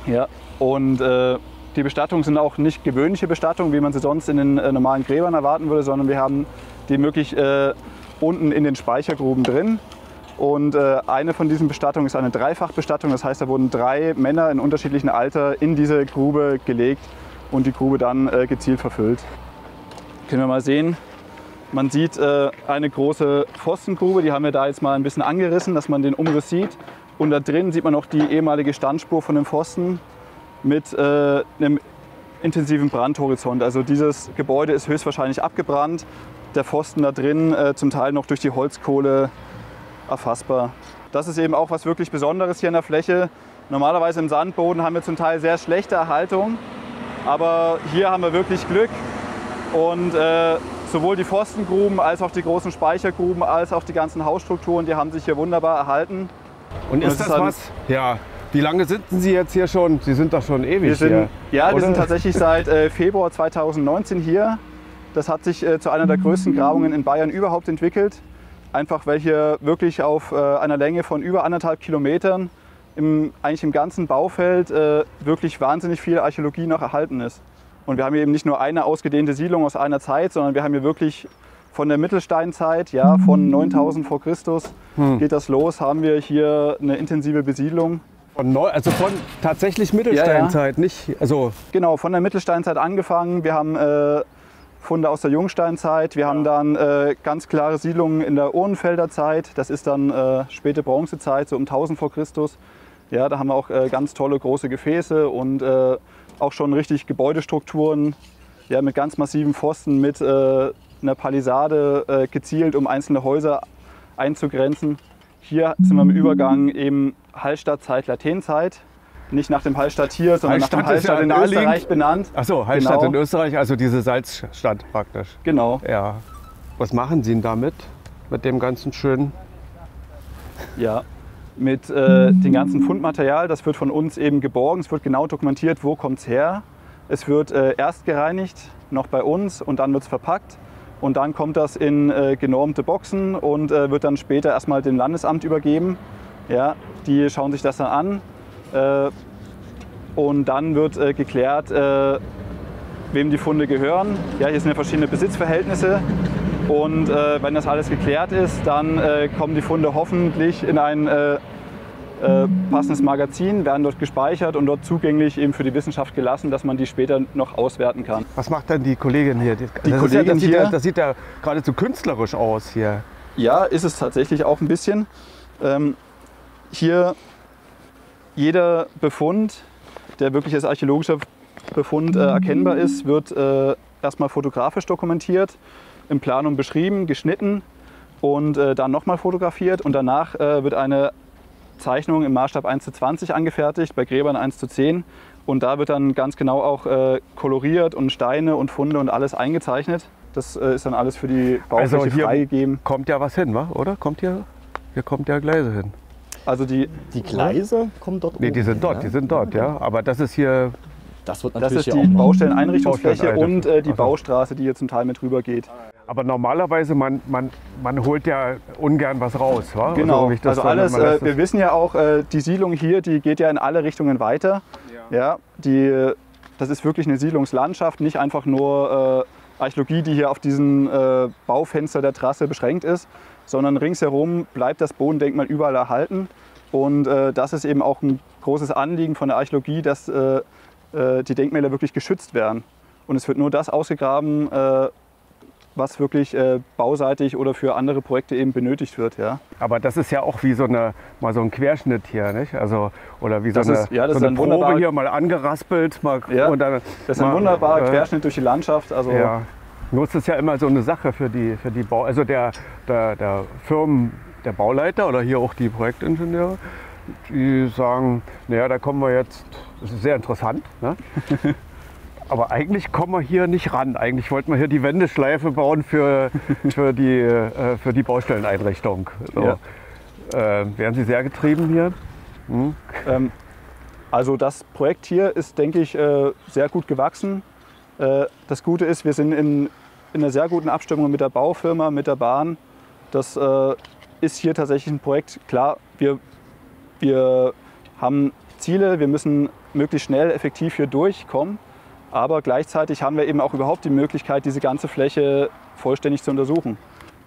F: Ja, und äh, die Bestattungen sind auch nicht gewöhnliche Bestattungen, wie man sie sonst in den äh, normalen Gräbern erwarten würde, sondern wir haben die wirklich äh, unten in den Speichergruben drin. Und äh, eine von diesen Bestattungen ist eine Dreifachbestattung, das heißt, da wurden drei Männer in unterschiedlichem Alter in diese Grube gelegt und die Grube dann äh, gezielt verfüllt. Können wir mal sehen. Man sieht äh, eine große Pfostengrube, die haben wir da jetzt mal ein bisschen angerissen, dass man den Umriss sieht. Und da drin sieht man noch die ehemalige Standspur von dem Pfosten mit äh, einem intensiven Brandhorizont. Also dieses Gebäude ist höchstwahrscheinlich abgebrannt. Der Pfosten da drin äh, zum Teil noch durch die Holzkohle erfassbar. Das ist eben auch was wirklich Besonderes hier in der Fläche. Normalerweise im Sandboden haben wir zum Teil sehr schlechte Erhaltung, aber hier haben wir wirklich Glück. Und äh, sowohl die Pfostengruben als auch die großen Speichergruben als auch die ganzen Hausstrukturen, die haben sich hier wunderbar erhalten.
A: Und
F: das
A: ist das
F: ist ein-
A: was? Ja. Wie lange sitzen Sie jetzt hier schon? Sie sind doch schon ewig
F: Wir sind,
A: hier.
F: ja, wir
A: oder?
F: sind tatsächlich seit äh, Februar 2019 hier. Das hat sich äh, zu einer der größten Grabungen in Bayern überhaupt entwickelt. Einfach weil hier wirklich auf äh, einer Länge von über anderthalb Kilometern im, eigentlich im ganzen Baufeld äh, wirklich wahnsinnig viel Archäologie noch erhalten ist. Und wir haben hier eben nicht nur eine ausgedehnte Siedlung aus einer Zeit, sondern wir haben hier wirklich von der Mittelsteinzeit, ja, von 9000 vor Christus geht das los, haben wir hier eine intensive Besiedlung.
A: Von neu, also von tatsächlich Mittelsteinzeit, nicht? Also
F: Genau, von der Mittelsteinzeit angefangen. Wir haben äh, Funde aus der Jungsteinzeit. Wir haben dann äh, ganz klare Siedlungen in der Urnenfelder Zeit. Das ist dann äh, späte Bronzezeit, so um 1000 vor Christus. Ja, da haben wir auch äh, ganz tolle große Gefäße und äh, auch schon richtig Gebäudestrukturen ja, mit ganz massiven Pfosten, mit äh, einer Palisade gezielt, um einzelne Häuser einzugrenzen. Hier sind wir im Übergang eben Hallstattzeit, Latenzeit. Nicht nach dem Hallstatt hier, sondern nach dem
A: Hallstatt ja
F: Hallstatt in. Österreich benannt.
A: Achso, Hallstatt
F: Genau.
A: in Österreich, also diese Salzstadt praktisch.
F: Genau.
A: Ja. Was machen Sie denn damit? mit dem ganzen schönen.
F: Ja, mit äh, dem ganzen Fundmaterial, das wird von uns eben geborgen. Es wird genau dokumentiert, wo kommt es her. Es wird äh, erst gereinigt, noch bei uns, und dann wird es verpackt. Und dann kommt das in äh, genormte Boxen und äh, wird dann später erstmal dem Landesamt übergeben. Ja, die schauen sich das dann an. Äh, und dann wird äh, geklärt, äh, wem die Funde gehören. Ja, hier sind ja verschiedene Besitzverhältnisse. Und äh, wenn das alles geklärt ist, dann kommen die Funde hoffentlich in ein äh, passendes Magazin, werden dort gespeichert und dort zugänglich eben für die Wissenschaft gelassen, dass man die später noch auswerten kann.
A: Was macht denn die Kollegin hier? Die, das
F: Kollegin
A: ja, das, sieht
F: hier-
A: ja, das sieht ja geradezu künstlerisch aus hier.
F: Ja, ist es tatsächlich auch ein bisschen. Ähm, hier jeder Befund, der wirklich als archäologischer Befund äh, erkennbar ist, wird äh, erstmal fotografisch dokumentiert, im Planum beschrieben, geschnitten und äh, dann nochmal fotografiert und danach äh, wird eine Zeichnung im Maßstab 1 zu 20 angefertigt, bei Gräbern 1 zu 10 und da wird dann ganz genau auch äh, koloriert und Steine und Funde und alles eingezeichnet. Das äh, ist dann alles für die Baufläche
A: Also hier-
F: freigegeben.
A: Kommt ja was hin, wa? oder? Kommt hier, hier kommt ja Gleise hin.
F: Also die,
E: Die Gleise kommen dort
A: Nee,
E: oben
A: die sind
E: hin,
A: dort,
E: ne?
A: die sind dort, ja. Aber das ist hier,
E: Das wird
F: Das
E: natürlich
F: ist die. Baustelleneinrichtungsfläche
A: Baustelleneinrichtung.
F: und äh, die
A: Also.
F: Baustraße, die hier zum Teil mit rüber geht.
A: Aber normalerweise, man, man, man holt ja ungern was raus, wa?
F: Genau,
A: ich das
F: also
A: dann-
F: alles, äh, wir wissen ja auch, äh, die Siedlung hier, die geht ja in alle Richtungen weiter. Ja. die, äh, das ist wirklich eine Siedlungslandschaft, nicht einfach nur äh, Archäologie, die hier auf diesen äh, Baufenster der Trasse beschränkt ist, sondern ringsherum bleibt das Bodendenkmal überall erhalten. Und äh, das ist eben auch ein großes Anliegen von der Archäologie, dass äh, äh, die Denkmäler wirklich geschützt werden. Und es wird nur das ausgegraben, äh, was wirklich äh, bauseitig oder für andere Projekte eben benötigt wird. Ja.
A: Aber das ist ja auch wie so eine, mal so ein Querschnitt hier, nicht? Also, oder wie so
F: Das
A: eine,
F: ist- ja, das
A: so
F: ist
A: eine
F: ein
A: Probe hier mal angeraspelt. Mal,
F: Ja,
A: und dann,
F: Das ist ein
A: mal,
F: wunderbarer
A: äh,
F: Querschnitt durch die Landschaft. Also
A: Ja. Nur ist das ja immer so eine Sache für die, für die Bau, also der, der, der Firmen, der Bauleiter oder hier auch die Projektingenieure, die sagen, naja, da kommen wir jetzt, das ist sehr interessant, ne? aber eigentlich kommen wir hier nicht ran. Eigentlich wollten wir hier die Wendeschleife bauen für, für, die, äh, für die Baustelleneinrichtung. So.
F: Ja.
A: Äh, werden Sie sehr getrieben hier?
F: Ähm, also das Projekt hier ist, denke ich, äh, sehr gut gewachsen. Äh, Das Gute ist, wir sind in, in einer sehr guten Abstimmung mit der Baufirma, mit der Bahn. Das ist hier tatsächlich ein Projekt. Klar, wir, wir haben Ziele, wir müssen möglichst schnell, effektiv hier durchkommen. Aber gleichzeitig haben wir eben auch überhaupt die Möglichkeit, diese ganze Fläche vollständig zu untersuchen.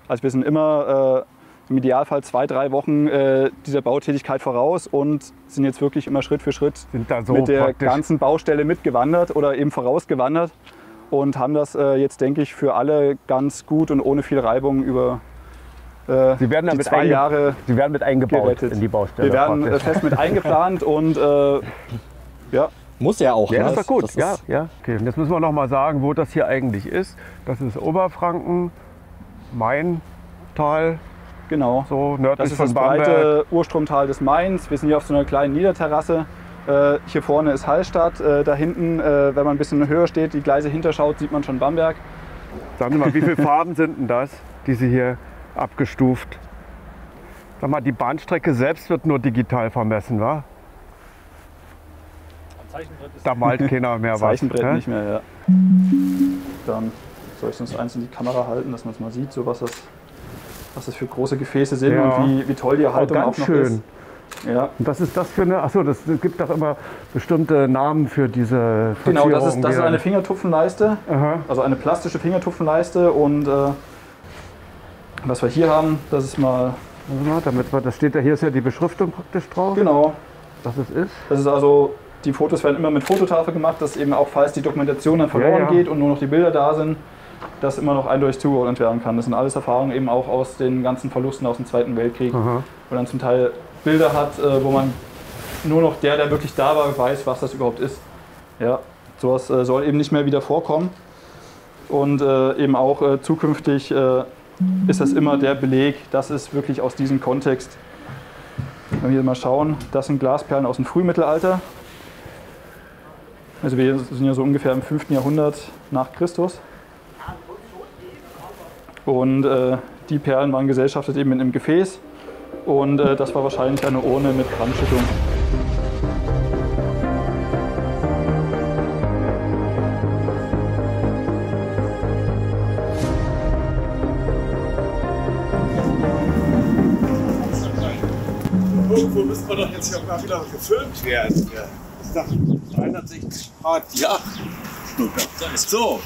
F: Also wir sind immer äh, im Idealfall zwei, drei Wochen äh, dieser Bautätigkeit voraus und sind jetzt wirklich immer Schritt für Schritt
A: so
F: mit der ganzen Baustelle mitgewandert oder eben vorausgewandert und haben das äh, jetzt, denke ich, für alle ganz gut und ohne viel Reibung über äh,
A: Sie werden
F: die
A: damit,
F: zwei Jahre
A: Sie werden mit eingebaut
F: gerettet.
A: in die Baustelle.
F: Wir werden fest mit eingeplant und äh, ja,
E: Muss ja auch.
A: Ja,
E: ne?
A: das ist doch gut.
E: Das
A: ja,
E: ist-
A: ja. Okay, und jetzt müssen wir noch mal sagen, wo das hier eigentlich ist. Das ist Oberfranken, Maintal,
F: genau.
A: so nördlich
F: Das ist
A: von
F: das
A: Bamberg.
F: breite Urstromtal des Mains. Wir sind hier auf so einer kleinen Niederterrasse. Äh, hier vorne ist Hallstatt. Äh, da hinten, äh, wenn man ein bisschen höher steht, die Gleise hinterschaut, sieht man schon Bamberg.
A: Sagen Sie mal, wie viele Farben sind denn das, die Sie hier abgestuft? Sag mal, die Bahnstrecke selbst wird nur digital vermessen, wa? Da malt keiner mehr was.
F: Zeichenbrett
A: ne?
F: nicht mehr, ja. Dann soll ich sonst eins in die Kamera halten, dass man es mal sieht, so was das, was das für große Gefäße sind
A: Ja.
F: und wie, wie toll die
A: Oh,
F: Erhaltung
A: ganz
F: auch noch
A: schön.
F: ist. Ja,
A: Und was ist das für eine? Achso, das gibt doch immer bestimmte Namen für diese
F: genau, das ist, das ist eine Fingertupfenleiste,
A: Aha.
F: also eine plastische Fingertupfenleiste und äh, was wir hier haben, das ist mal,
A: Warte mal, damit wir, das steht ja, hier ist ja die Beschriftung praktisch drauf,
F: genau,
A: was es ist.
F: Das ist also, die Fotos werden immer mit Fototafel gemacht, dass eben auch, falls die Dokumentation dann verloren
A: Ja, ja.
F: geht und nur noch die Bilder da sind, das immer noch eindeutig zugeordnet werden kann. Das sind alles Erfahrungen eben auch aus den ganzen Verlusten aus dem Zweiten Weltkrieg,
A: Aha.
F: wo dann zum Teil Bilder hat, äh, wo man nur noch der, der wirklich da war, weiß, was das überhaupt ist. Ja, sowas äh, soll eben nicht mehr wieder vorkommen. Und äh, eben auch zukünftig ist das immer der Beleg, das ist wirklich aus diesem Kontext. Wenn wir hier mal schauen, das sind Glasperlen aus dem Frühmittelalter. Also wir sind ja so ungefähr im 5. Jahrhundert nach Christus. Und äh, Die Perlen waren gesellschaftet eben in einem Gefäß und äh, das war wahrscheinlich eine Urne mit Brandschüttung.
A: Irgendwo müssen wir doch jetzt hier mal wieder gefilmt werden. Hier. Das ist doch 360 Grad. Ja. So,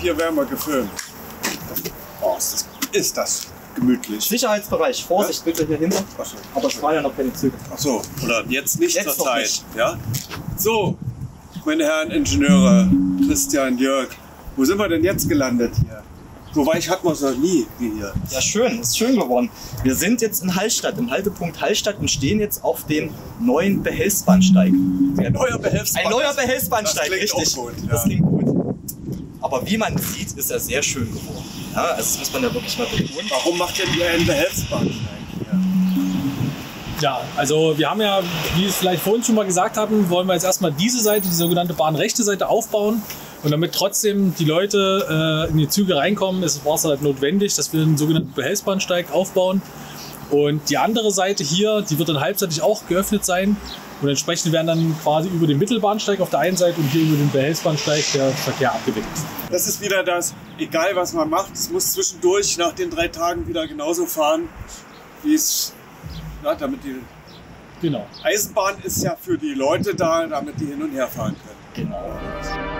A: hier werden wir gefilmt. Oh, ist das, ist das gemütlich.
E: Sicherheitsbereich, Vorsicht bitte hier hinten.
A: Achso,
E: Aber es waren ja noch keine Züge.
A: Achso, oder jetzt nicht
E: Jetzt
A: zur Zeit.
E: nicht.
A: Ja? So, meine Herren Ingenieure, Christian, Jörg, wo sind wir denn jetzt gelandet hier? So weich hatten wir es noch nie wie hier.
E: Ja, schön, ist schön geworden. Wir sind jetzt in Hallstatt, im Haltepunkt Hallstatt und stehen jetzt auf dem neuen Behelfsbahnsteig.
A: Ein neuer Behelfsbahnsteig.
E: Ein neuer Behelfsbahnsteig,
A: Das klingt
E: richtig.
A: auch gut,
E: Das
A: ja.
E: klingt gut. Aber wie man sieht, ist er sehr schön geworden. Ja, also das muss man ja wirklich mal betonen.
A: Warum macht denn ihr einen Behelfsbahnsteig?
B: Ja, also wir haben ja, wie wir es vielleicht vorhin schon mal gesagt haben, wollen wir jetzt erstmal diese Seite, die sogenannte bahnrechte Seite aufbauen. Und damit trotzdem die Leute äh, in die Züge reinkommen, ist war es halt notwendig, dass wir einen sogenannten Behelfsbahnsteig aufbauen. Und die andere Seite hier, die wird dann halbseitig auch geöffnet sein. Und entsprechend werden dann quasi über den Mittelbahnsteig auf der einen Seite und hier über den Behelfsbahnsteig der Verkehr abgewickelt.
A: Das ist wieder das, egal was man macht, es muss zwischendurch nach den drei Tagen wieder genauso fahren, wie es, ja, damit die
B: Genau.
A: Eisenbahn ist ja für die Leute da, damit die hin und her fahren können.
E: Genau.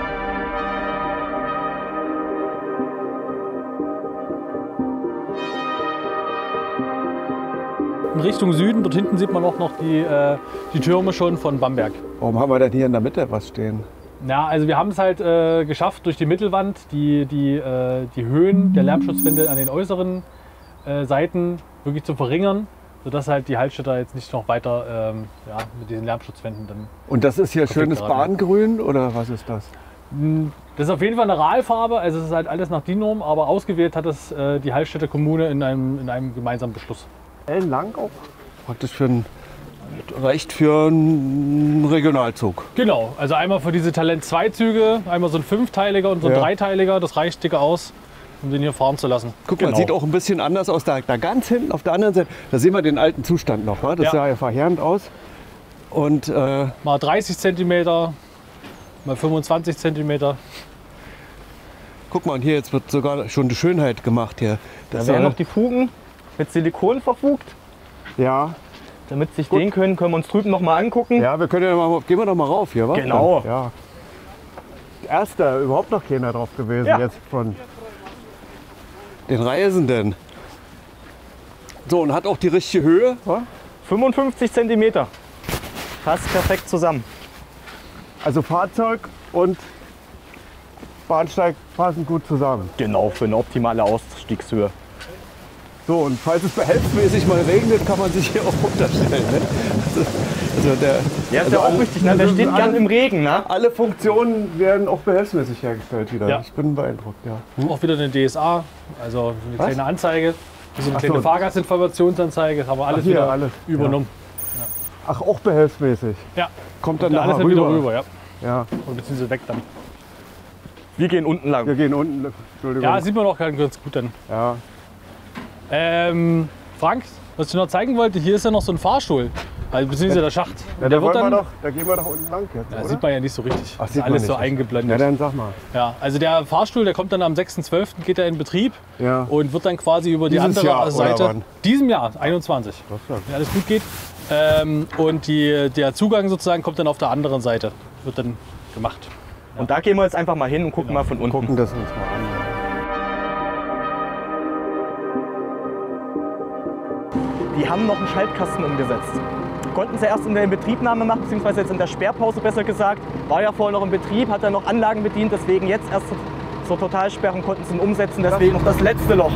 B: In Richtung Süden, dort hinten sieht man auch noch die, äh, die Türme schon von Bamberg.
A: Warum haben wir denn hier in der Mitte was stehen?
B: Ja, also wir haben es halt äh, geschafft, durch die Mittelwand die, die, äh, die Höhen der Lärmschutzwände an den äußeren äh, Seiten wirklich zu verringern, sodass halt die Hallstätter jetzt nicht noch weiter ähm, ja, mit diesen Lärmschutzwänden dann.
A: Und das ist hier schönes. Bahngrün oder was ist das?
B: Das ist auf jeden Fall eine Ralfarbe, also es ist halt alles nach DIN-Norm, aber ausgewählt hat es äh, die Hallstätter Kommune in einem, in einem gemeinsamen Beschluss.
A: Ellenlang auch? Praktisch für ein, reicht für einen Regionalzug.
B: Genau, also einmal für diese Talent 2 Züge, einmal so ein fünfteiliger und so ein
A: Ja.
B: dreiteiliger, das reicht dicke aus, um den hier fahren zu lassen.
A: Guck mal,
B: Genau.
A: sieht auch ein bisschen anders aus. Da, da ganz hinten auf der anderen Seite, da sehen wir den alten Zustand noch. Ne? Das
B: Ja.
A: sah ja verheerend aus. Und äh,
B: Mal 30 cm, mal 25 cm.
A: guck mal, und hier jetzt wird sogar schon die Schönheit gemacht hier. Das
E: wir haben
A: soll-
E: noch die Fugen mit Silikon verfugt.
A: ja,
E: Damit sich den können, können wir uns drüben noch mal angucken.
A: ja, wir können ja mal, gehen wir doch mal rauf hier, was?
E: Genau.
A: Ja. Erster, überhaupt noch keiner drauf gewesen
E: Ja.
A: jetzt von den Reisenden. So, und hat auch die richtige Höhe. wa?
E: 55 cm. Passt perfekt zusammen.
A: Also Fahrzeug und Bahnsteig passen gut zusammen.
E: Genau, für eine optimale Ausstiegshöhe.
A: So, und falls es behelfsmäßig mal regnet, kann man sich hier auch runterstellen. Ne? Also, also der,
E: Ja, ist
A: also
E: ja auch
A: alle-
E: wichtig, ne? Der steht
A: alle-
E: gern im Regen, ne?
A: Alle Funktionen werden auch behelfsmäßig hergestellt wieder.
B: Ja.
A: Ich bin beeindruckt, ja.
B: Auch wieder eine DSA, also eine
A: Was?
B: kleine Anzeige, so eine
A: Ach
B: kleine
A: so.
B: Fahrgastinformationsanzeige, das haben wir alles
A: hier,
B: wieder
A: alles,
B: übernommen.
A: Ach, auch behelfsmäßig.
B: Ja,
A: Kommt dann
B: ja. alles
A: nachher
B: dann wieder
A: rüber.
B: rüber, ja.
A: Ja,
B: Oder beziehungsweise weg dann.
E: Wir gehen unten lang.
A: wir gehen unten. Entschuldigung.
B: Ja, sieht man auch ganz ganz gut dann.
A: ja.
B: Ähm, Frank, was ich noch zeigen wollte, hier ist ja noch so ein Fahrstuhl. Also beziehungsweise der Schacht.
A: ja da,
B: der
A: wir
B: dann,
A: doch, da gehen wir doch unten lang jetzt,
B: ja, sieht man ja nicht so richtig.
A: Ach, sieht man
B: alles
A: nicht.
B: so
A: Ja,
B: eingeblendet.
A: dann sag mal.
B: Ja, also der Fahrstuhl, der kommt dann am 6.12. geht er in Betrieb
A: Ja.
B: und wird dann quasi über die
A: Dieses
B: andere
A: Jahr, oder
B: Seite.
A: wann?
B: Diesem Jahr, 21.
A: Das ist ja-
B: Wenn alles gut geht. Ähm, und die, der Zugang sozusagen kommt dann auf der anderen Seite. Wird dann gemacht.
E: Und da gehen wir jetzt einfach mal hin und gucken
B: Genau.
E: mal von unten.
A: Gucken das uns mal an.
E: Die haben noch einen Schaltkasten umgesetzt. Konnten sie erst in der Inbetriebnahme machen, beziehungsweise jetzt in der Sperrpause besser gesagt. War ja vorher noch im Betrieb, hat dann noch Anlagen bedient, deswegen jetzt erst zur- Totalsperrung konnten sie ihn umsetzen, deswegen noch das letzte Loch.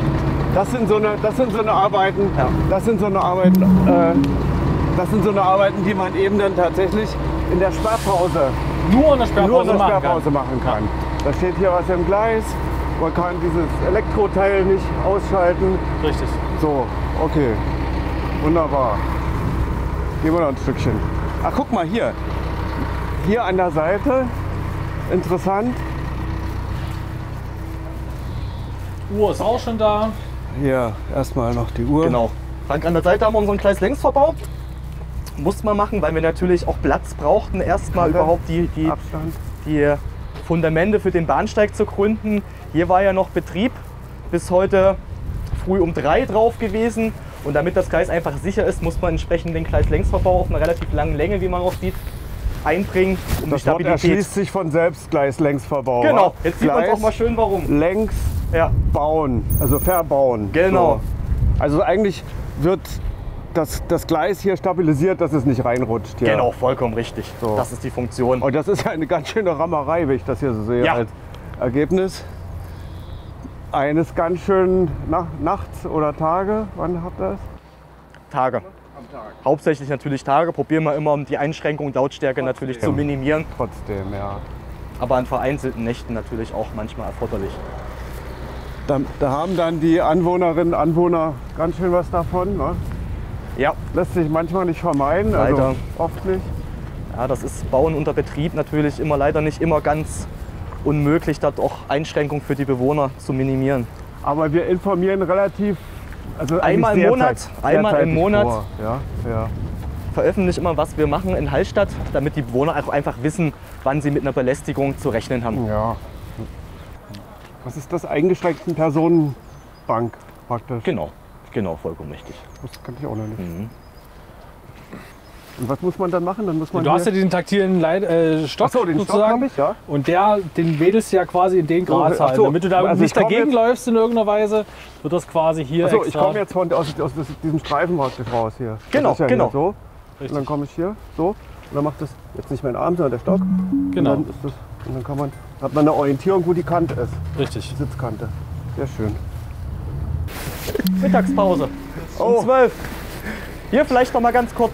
A: Das sind so eine, das sind so eine Arbeiten,
E: Ja.
A: das sind so eine Arbeiten, äh, das sind so eine Arbeiten, die man eben dann tatsächlich in der Sperrpause,
B: Nur in der Sperrpause
A: nur in der
B: machen
A: Sperrpause
B: kann.
A: machen kann. Da steht hier was im Gleis, man kann dieses Elektroteil nicht ausschalten.
B: Richtig.
A: So, okay, wunderbar. Gehen wir noch ein Stückchen. Ach, guck mal hier, hier an der Seite, interessant.
B: Uhr ist auch schon da.
A: Hier erstmal noch die Uhr.
E: Genau. Frank, an der Seite haben wir unseren Gleislängsverbau. Muss man machen, weil wir natürlich auch Platz brauchten, erstmal überhaupt die, die, die Fundamente für den Bahnsteig zu gründen. Hier war ja noch Betrieb bis heute früh um drei drauf gewesen. Und damit das Gleis einfach sicher ist, muss man entsprechend den Gleislängsverbau auf einer relativ langen Länge, wie man auch sieht, einbringen, um die
A: Das Wort
E: Stabilität.
A: erschließt sich von selbst Gleislängsverbau.
E: Genau, jetzt sieht man es auch mal schön, warum.
A: Längs
E: Ja,
A: bauen, also verbauen.
E: Genau.
A: So. Also eigentlich wird das, das Gleis hier stabilisiert, dass es nicht reinrutscht. Hier.
E: genau, vollkommen richtig.
A: So.
E: Das ist die Funktion.
A: Und das ist ja eine ganz schöne Rammerei, wenn ich das hier so sehe
E: Ja.
A: als Ergebnis. Eines ganz schön nach, nachts oder Tage. Wann habt ihr das?
E: Tage. Hauptsächlich natürlich Tage. Probieren wir immer, um die Einschränkung Lautstärke natürlich zu minimieren.
A: Trotzdem, ja.
E: Aber an vereinzelten Nächten natürlich auch manchmal erforderlich.
A: Da, da haben dann die Anwohnerinnen und Anwohner ganz schön was davon. Ne?
E: Ja,
A: Lässt sich manchmal nicht vermeiden, also
E: Leider.
A: oft nicht.
E: ja, das ist Bauen unter Betrieb natürlich immer leider nicht immer ganz unmöglich, dort auch Einschränkungen für die Bewohner zu minimieren.
A: Aber wir informieren relativ. Also
E: Einmal im Monat,
A: zeit-
E: einmal im Monat.
A: Vor. Ja, ja.
E: Veröffentlichen immer, was wir machen in Hallstatt, damit die Bewohner auch einfach wissen, wann sie mit einer Belästigung zu rechnen haben.
A: ja. Was ist das? Eingeschränkten Personenbank praktisch.
E: Genau, genau, vollkommen richtig.
A: Das kann ich auch noch nicht.
E: Mhm.
A: Und was muss man dann machen? Dann muss man
B: Du hast ja diesen taktilen Leit äh, Stock
A: so, den Stock
B: sozusagen.
A: habe ich, ja.
B: Und der, den wedelst du ja quasi in den
A: So, ach
B: Grazahlen.
A: so,
B: Damit du da
A: also
B: nicht dagegen läufst in irgendeiner Weise, wird das quasi hier
A: Achso, ich komme jetzt von, aus, aus diesem Streifen raus hier.
E: Genau,
A: ja
E: genau.
A: So. Und dann komme ich hier so. Und dann macht das jetzt nicht mein Arm, sondern der Stock.
B: Genau,
A: Und dann, das, und dann kann man, hat man eine Orientierung, wo die Kante ist.
B: richtig.
A: Die Sitzkante. Sehr schön.
E: Mittagspause. Um
A: Oh.
E: 12. Hier vielleicht noch mal ganz kurz,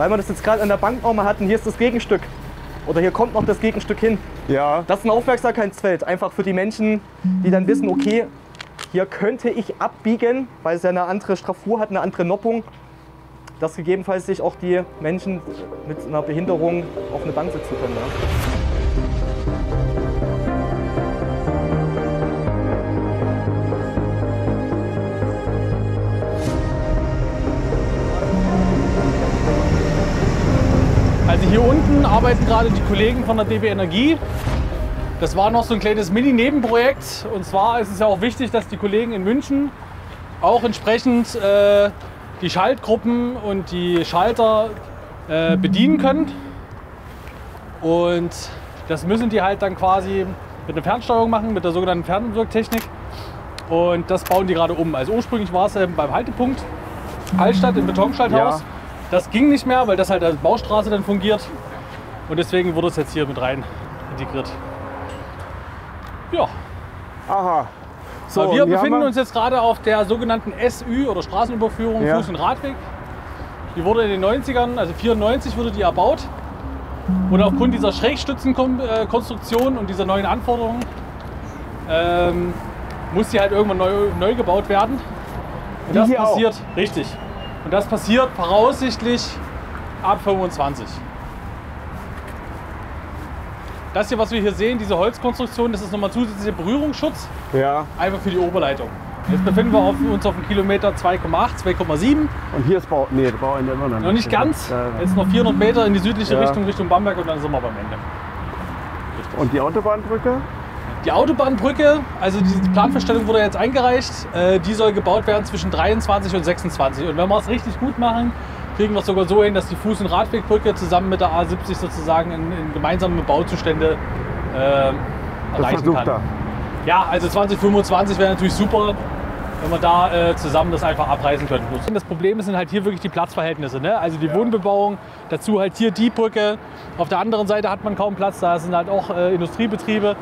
E: weil wir das jetzt gerade an der Bank noch mal hatten. Hier ist das Gegenstück. Oder hier kommt noch das Gegenstück hin.
A: Ja,
E: Das ist ein Aufmerksamkeitsfeld. Einfach für die Menschen, die dann wissen, okay, hier könnte ich abbiegen, weil es ja eine andere Straffur hat, eine andere Noppung. Dass gegebenenfalls sich auch die Menschen mit einer Behinderung auf eine Bank sitzen können. Ja.
B: Also hier unten arbeiten gerade die Kollegen von der DB Energie. Das war noch so ein kleines Mini-Nebenprojekt. Und zwar ist es ja auch wichtig, dass die Kollegen in München auch entsprechend äh, die Schaltgruppen und die Schalter äh, bedienen können. Und das müssen die halt dann quasi mit einer Fernsteuerung machen, mit der sogenannten Fernwirktechnik. Und das bauen die gerade um. Also ursprünglich war es ähm, beim Haltepunkt Hallstatt im Betonschalthaus.
A: Ja.
B: Das ging nicht mehr, weil das halt als Baustraße dann fungiert. Und deswegen wurde es jetzt hier mit rein integriert. Ja,
A: aha. So,
B: aber wir befinden
A: wir-
B: uns jetzt gerade auf der sogenannten SÜ oder Straßenüberführung
A: Ja.
B: Fuß- und Radweg. Die wurde in den 90ern, also 94 wurde die erbaut. Und aufgrund dieser Schrägstützenkonstruktion und dieser neuen Anforderungen ähm, muss die halt irgendwann neu, neu gebaut werden. Und das
A: hier auch.
B: passiert, richtig. Und das passiert voraussichtlich ab 25. Das hier, was wir hier sehen, diese Holzkonstruktion, das ist nochmal zusätzlicher Berührungsschutz,
A: Ja,
B: einfach für die Oberleitung. Jetzt befinden wir auf, uns auf dem Kilometer 2,8, 2,7.
A: und hier ist Bau. Nee, Bauende immer noch nicht.
B: Noch nicht ganz. Jetzt noch 400 Meter in die südliche
A: Ja.
B: Richtung, Richtung Bamberg und dann sind wir beim Ende.
A: Und die Autobahnbrücke?
B: Die Autobahnbrücke, also die Planfeststellung wurde jetzt eingereicht, äh, die soll gebaut werden zwischen 23 und 26. Und wenn wir es richtig gut machen, kriegen wir es sogar so hin, dass die Fuß- und Radwegbrücke zusammen mit der A70 sozusagen in, in gemeinsame Bauzustände äh, erreichen kann.
A: er.
B: Ja, also 2025 wäre natürlich super, wenn wir da äh, zusammen das einfach abreißen könnten. Das Problem sind halt hier wirklich die Platzverhältnisse. Ne? Also die Wohnbebauung, dazu halt hier die Brücke. Auf der anderen Seite hat man kaum Platz, da sind halt auch äh, Industriebetriebe.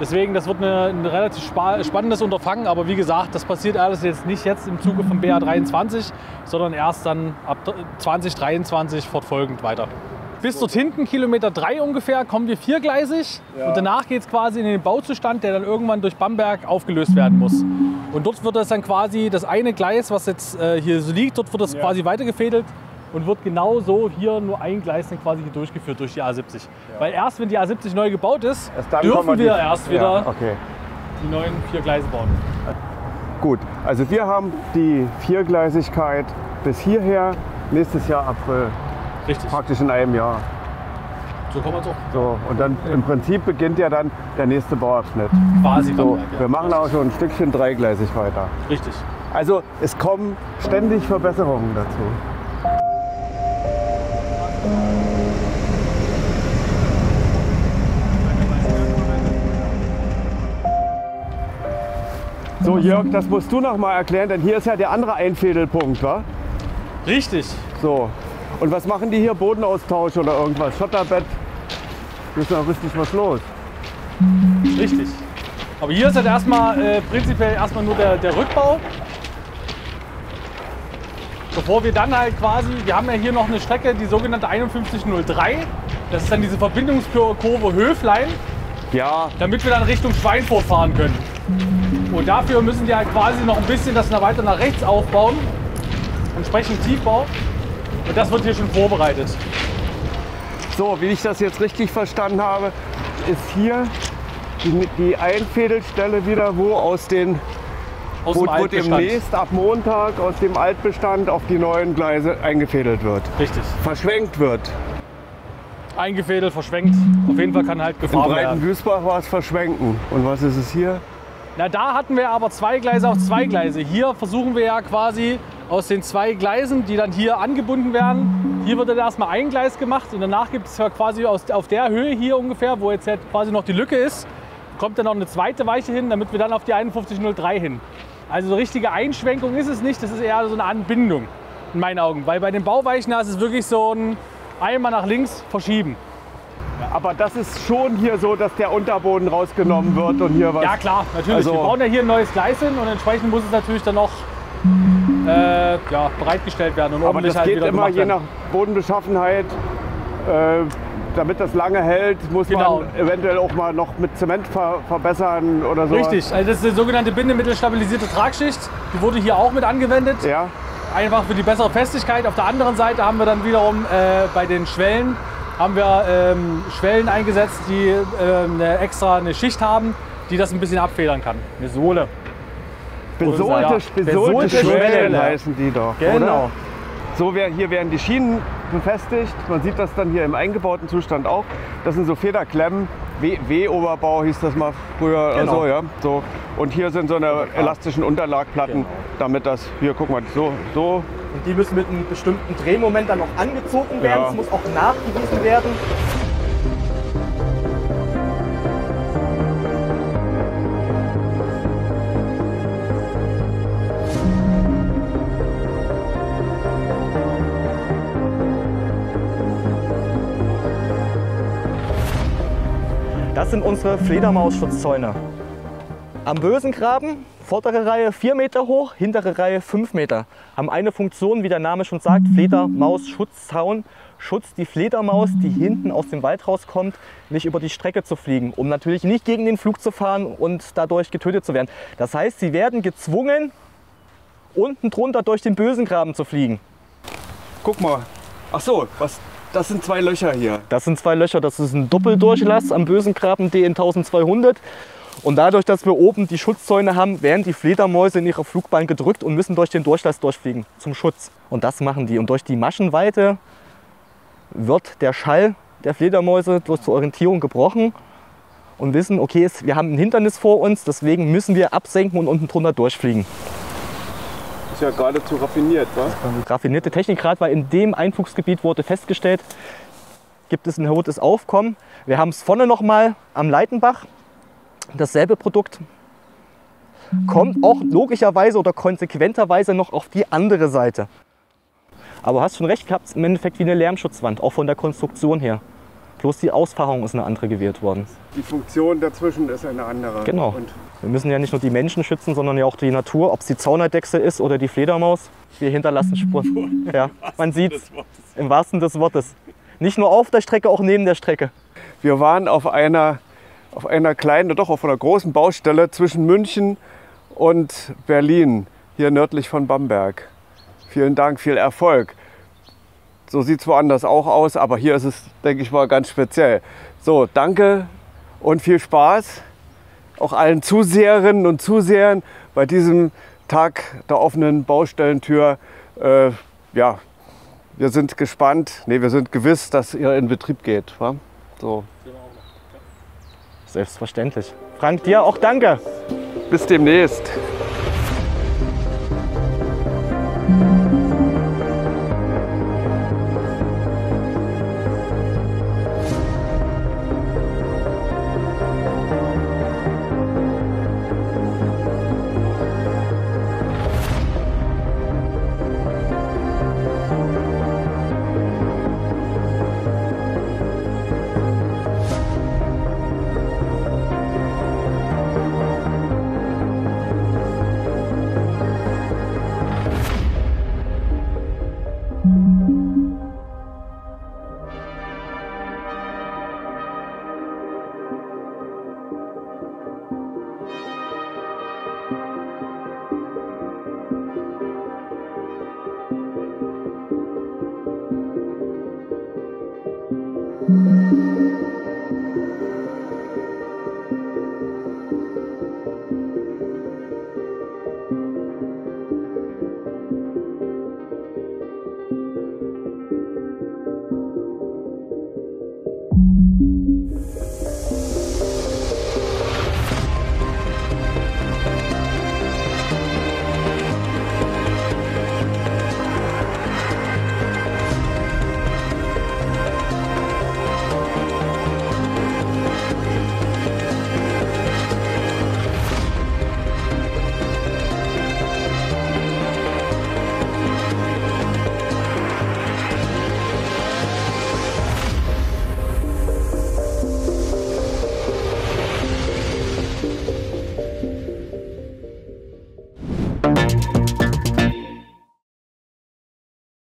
B: Deswegen, das wird eine, ein relativ spa spannendes Unterfangen. Aber wie gesagt, das passiert alles jetzt nicht jetzt im Zuge von BA23, sondern erst dann ab 2023 fortfolgend weiter. Bis dort hinten, Kilometer 3 ungefähr, kommen wir viergleisig. Und danach geht es quasi in den Bauzustand, der dann irgendwann durch Bamberg aufgelöst werden muss. Und dort wird das dann quasi, das eine Gleis, was jetzt äh, hier so liegt, dort wird das quasi weitergefädelt und wird genau so hier nur ein Gleis dann quasi hier durchgeführt durch die A70. Weil erst wenn die A70 neu gebaut ist, dürfen
A: kommen
B: wir
A: die-
B: erst wieder
A: Ja, okay.
B: die neuen vier Gleise bauen.
A: Gut, also wir haben die Viergleisigkeit bis hierher, nächstes Jahr April,
B: Richtig.
A: praktisch in einem Jahr.
B: So man es auch
A: So, und dann im Prinzip beginnt ja dann der nächste Bauabschnitt.
B: quasi
A: So,
B: Bamberg, ja.
A: wir machen auch schon ein Stückchen dreigleisig weiter.
B: Richtig.
A: Also es kommen ständig Verbesserungen dazu. So Jörg, das musst du noch mal erklären, denn hier ist ja der andere Einfädelpunkt, wa?
B: Richtig.
A: So. Und was machen die hier? Bodenaustausch oder irgendwas? Schotterbett? Hier ist ja richtig was los.
B: Richtig. Aber hier ist halt erstmal äh, prinzipiell erstmal nur der, der Rückbau. Bevor wir dann halt quasi, wir haben ja hier noch eine Strecke, die sogenannte 5103. Das ist dann diese Verbindungskurve Höflein,
A: Ja,
B: damit wir dann Richtung Schweinfurt fahren können. Und dafür müssen die halt quasi noch ein bisschen das weiter nach rechts aufbauen. Entsprechend Tiefbau. Und das wird hier schon vorbereitet.
A: so wie ich das jetzt richtig verstanden habe, ist hier die, die Einfädelstelle wieder, wo aus den
B: Aus
A: wo, wo demnächst ab Montag aus dem Altbestand auf die neuen Gleise eingefädelt wird.
B: Richtig.
A: Verschwenkt wird.
B: Eingefädelt, verschwenkt. Auf jeden Fall kann halt
A: In
B: gefahren werden.
A: Breitenwüßbach war es Verschwenken. Und was ist es hier?
B: Na, da hatten wir aber zwei Gleise auf zwei Gleise. Hier versuchen wir ja quasi aus den zwei Gleisen, die dann hier angebunden werden. Hier wird dann erstmal ein Gleis gemacht und danach gibt es ja quasi aus, auf der Höhe hier ungefähr, wo jetzt halt quasi noch die Lücke ist, kommt dann noch eine zweite Weiche hin, damit wir dann auf die 5103 hin. Also so richtige Einschwenkung ist es nicht, das ist eher so eine Anbindung in meinen Augen. Weil bei den Bauweichen ist es wirklich so ein einmal nach links verschieben.
A: Aber das ist schon hier so, dass der Unterboden rausgenommen wird und hier was.
B: Ja klar, natürlich.
A: Also-
B: wir bauen ja hier ein neues Gleis hin und entsprechend muss es natürlich dann noch äh, ja, bereitgestellt werden und
A: Aber das
B: halt
A: geht immer je nach Bodenbeschaffenheit. Äh, damit das lange hält, muss
B: Genau.
A: man eventuell auch mal noch mit Zement ver verbessern oder so.
B: Richtig, also das ist die sogenannte bindemittelstabilisierte Tragschicht. Die wurde hier auch mit angewendet.
A: Ja,
B: Einfach für die bessere Festigkeit. Auf der anderen Seite haben wir dann wiederum äh, bei den Schwellen haben wir ähm, Schwellen eingesetzt, die ähm, eine extra eine Schicht haben, die das ein bisschen abfedern kann. Eine Sohle.
A: besohlte,
B: Ja,
A: besohlte Schwellen
B: Schwelle.
A: heißen die doch.
B: Genau.
A: Oder? So, wer- hier werden die Schienen befestigt. Man sieht das dann hier im eingebauten Zustand auch. Das sind so Federklemmen. W-Oberbau hieß das mal früher.
B: Genau.
A: So, ja. so. Und hier sind so eine elastischen Unterlagplatten,
B: Genau.
A: damit das, hier guck mal, so, so.
E: Und die müssen mit einem bestimmten Drehmoment dann noch angezogen werden.
A: Ja.
E: Es muss auch nachgewiesen werden. Das sind unsere Fledermausschutzzäune. Am Bösengraben, vordere Reihe 4 Meter hoch, hintere Reihe 5 Meter. Haben eine Funktion, wie der Name schon sagt, Fledermaus-Schutzzaun. Schutz die Fledermaus, die hinten aus dem Wald rauskommt, nicht über die Strecke zu fliegen, um natürlich nicht gegen den Flug zu fahren und dadurch getötet zu werden. Das heißt, sie werden gezwungen, unten drunter durch den Bösengraben zu fliegen.
A: Guck mal. Ach so, was, das sind zwei Löcher hier.
E: Das sind zwei Löcher, das ist ein Doppeldurchlass am Bösengraben DN 1200. Und dadurch, dass wir oben die Schutzzäune haben, werden die Fledermäuse in ihrer Flugbahn gedrückt und müssen durch den Durchlass durchfliegen zum Schutz. Und das machen die. Und durch die Maschenweite wird der Schall der Fledermäuse durch zur Orientierung gebrochen und wissen, okay, wir haben ein Hindernis vor uns, deswegen müssen wir absenken und unten drunter durchfliegen.
A: Ist ja geradezu raffiniert, wa?
E: Raffinierte Technik, gerade weil in dem Einflugsgebiet wurde festgestellt, gibt es ein erhöhtes Aufkommen. Wir haben es vorne nochmal am Leitenbach, dasselbe Produkt. Kommt auch logischerweise oder konsequenterweise noch auf die andere Seite. Aber hast schon recht gehabt, im Endeffekt wie eine Lärmschutzwand, auch von der Konstruktion her. Bloß die Ausfahrung ist eine andere gewählt worden.
A: Die Funktion dazwischen ist eine andere.
E: Genau.
A: Und
E: Wir müssen ja nicht nur die Menschen schützen, sondern ja auch die Natur, ob es die Zaunerdechse ist oder die Fledermaus. Wir hinterlassen Spuren. Ja, man sieht es im wahrsten des Wortes. Nicht nur auf der Strecke, auch neben der Strecke.
A: wir waren auf einer, auf einer kleinen, doch auf einer großen Baustelle zwischen München und Berlin, hier nördlich von Bamberg. Vielen Dank, viel Erfolg. So sieht es woanders auch aus, aber hier ist es, denke ich mal, ganz speziell. So, danke und viel Spaß. Auch allen Zuseherinnen und Zusehern bei diesem Tag der offenen Baustellentür. Äh, ja, wir sind gespannt, nee, wir sind gewiss, dass ihr in Betrieb geht. Wa? So,
E: Selbstverständlich. Frank, dir auch danke.
A: bis demnächst.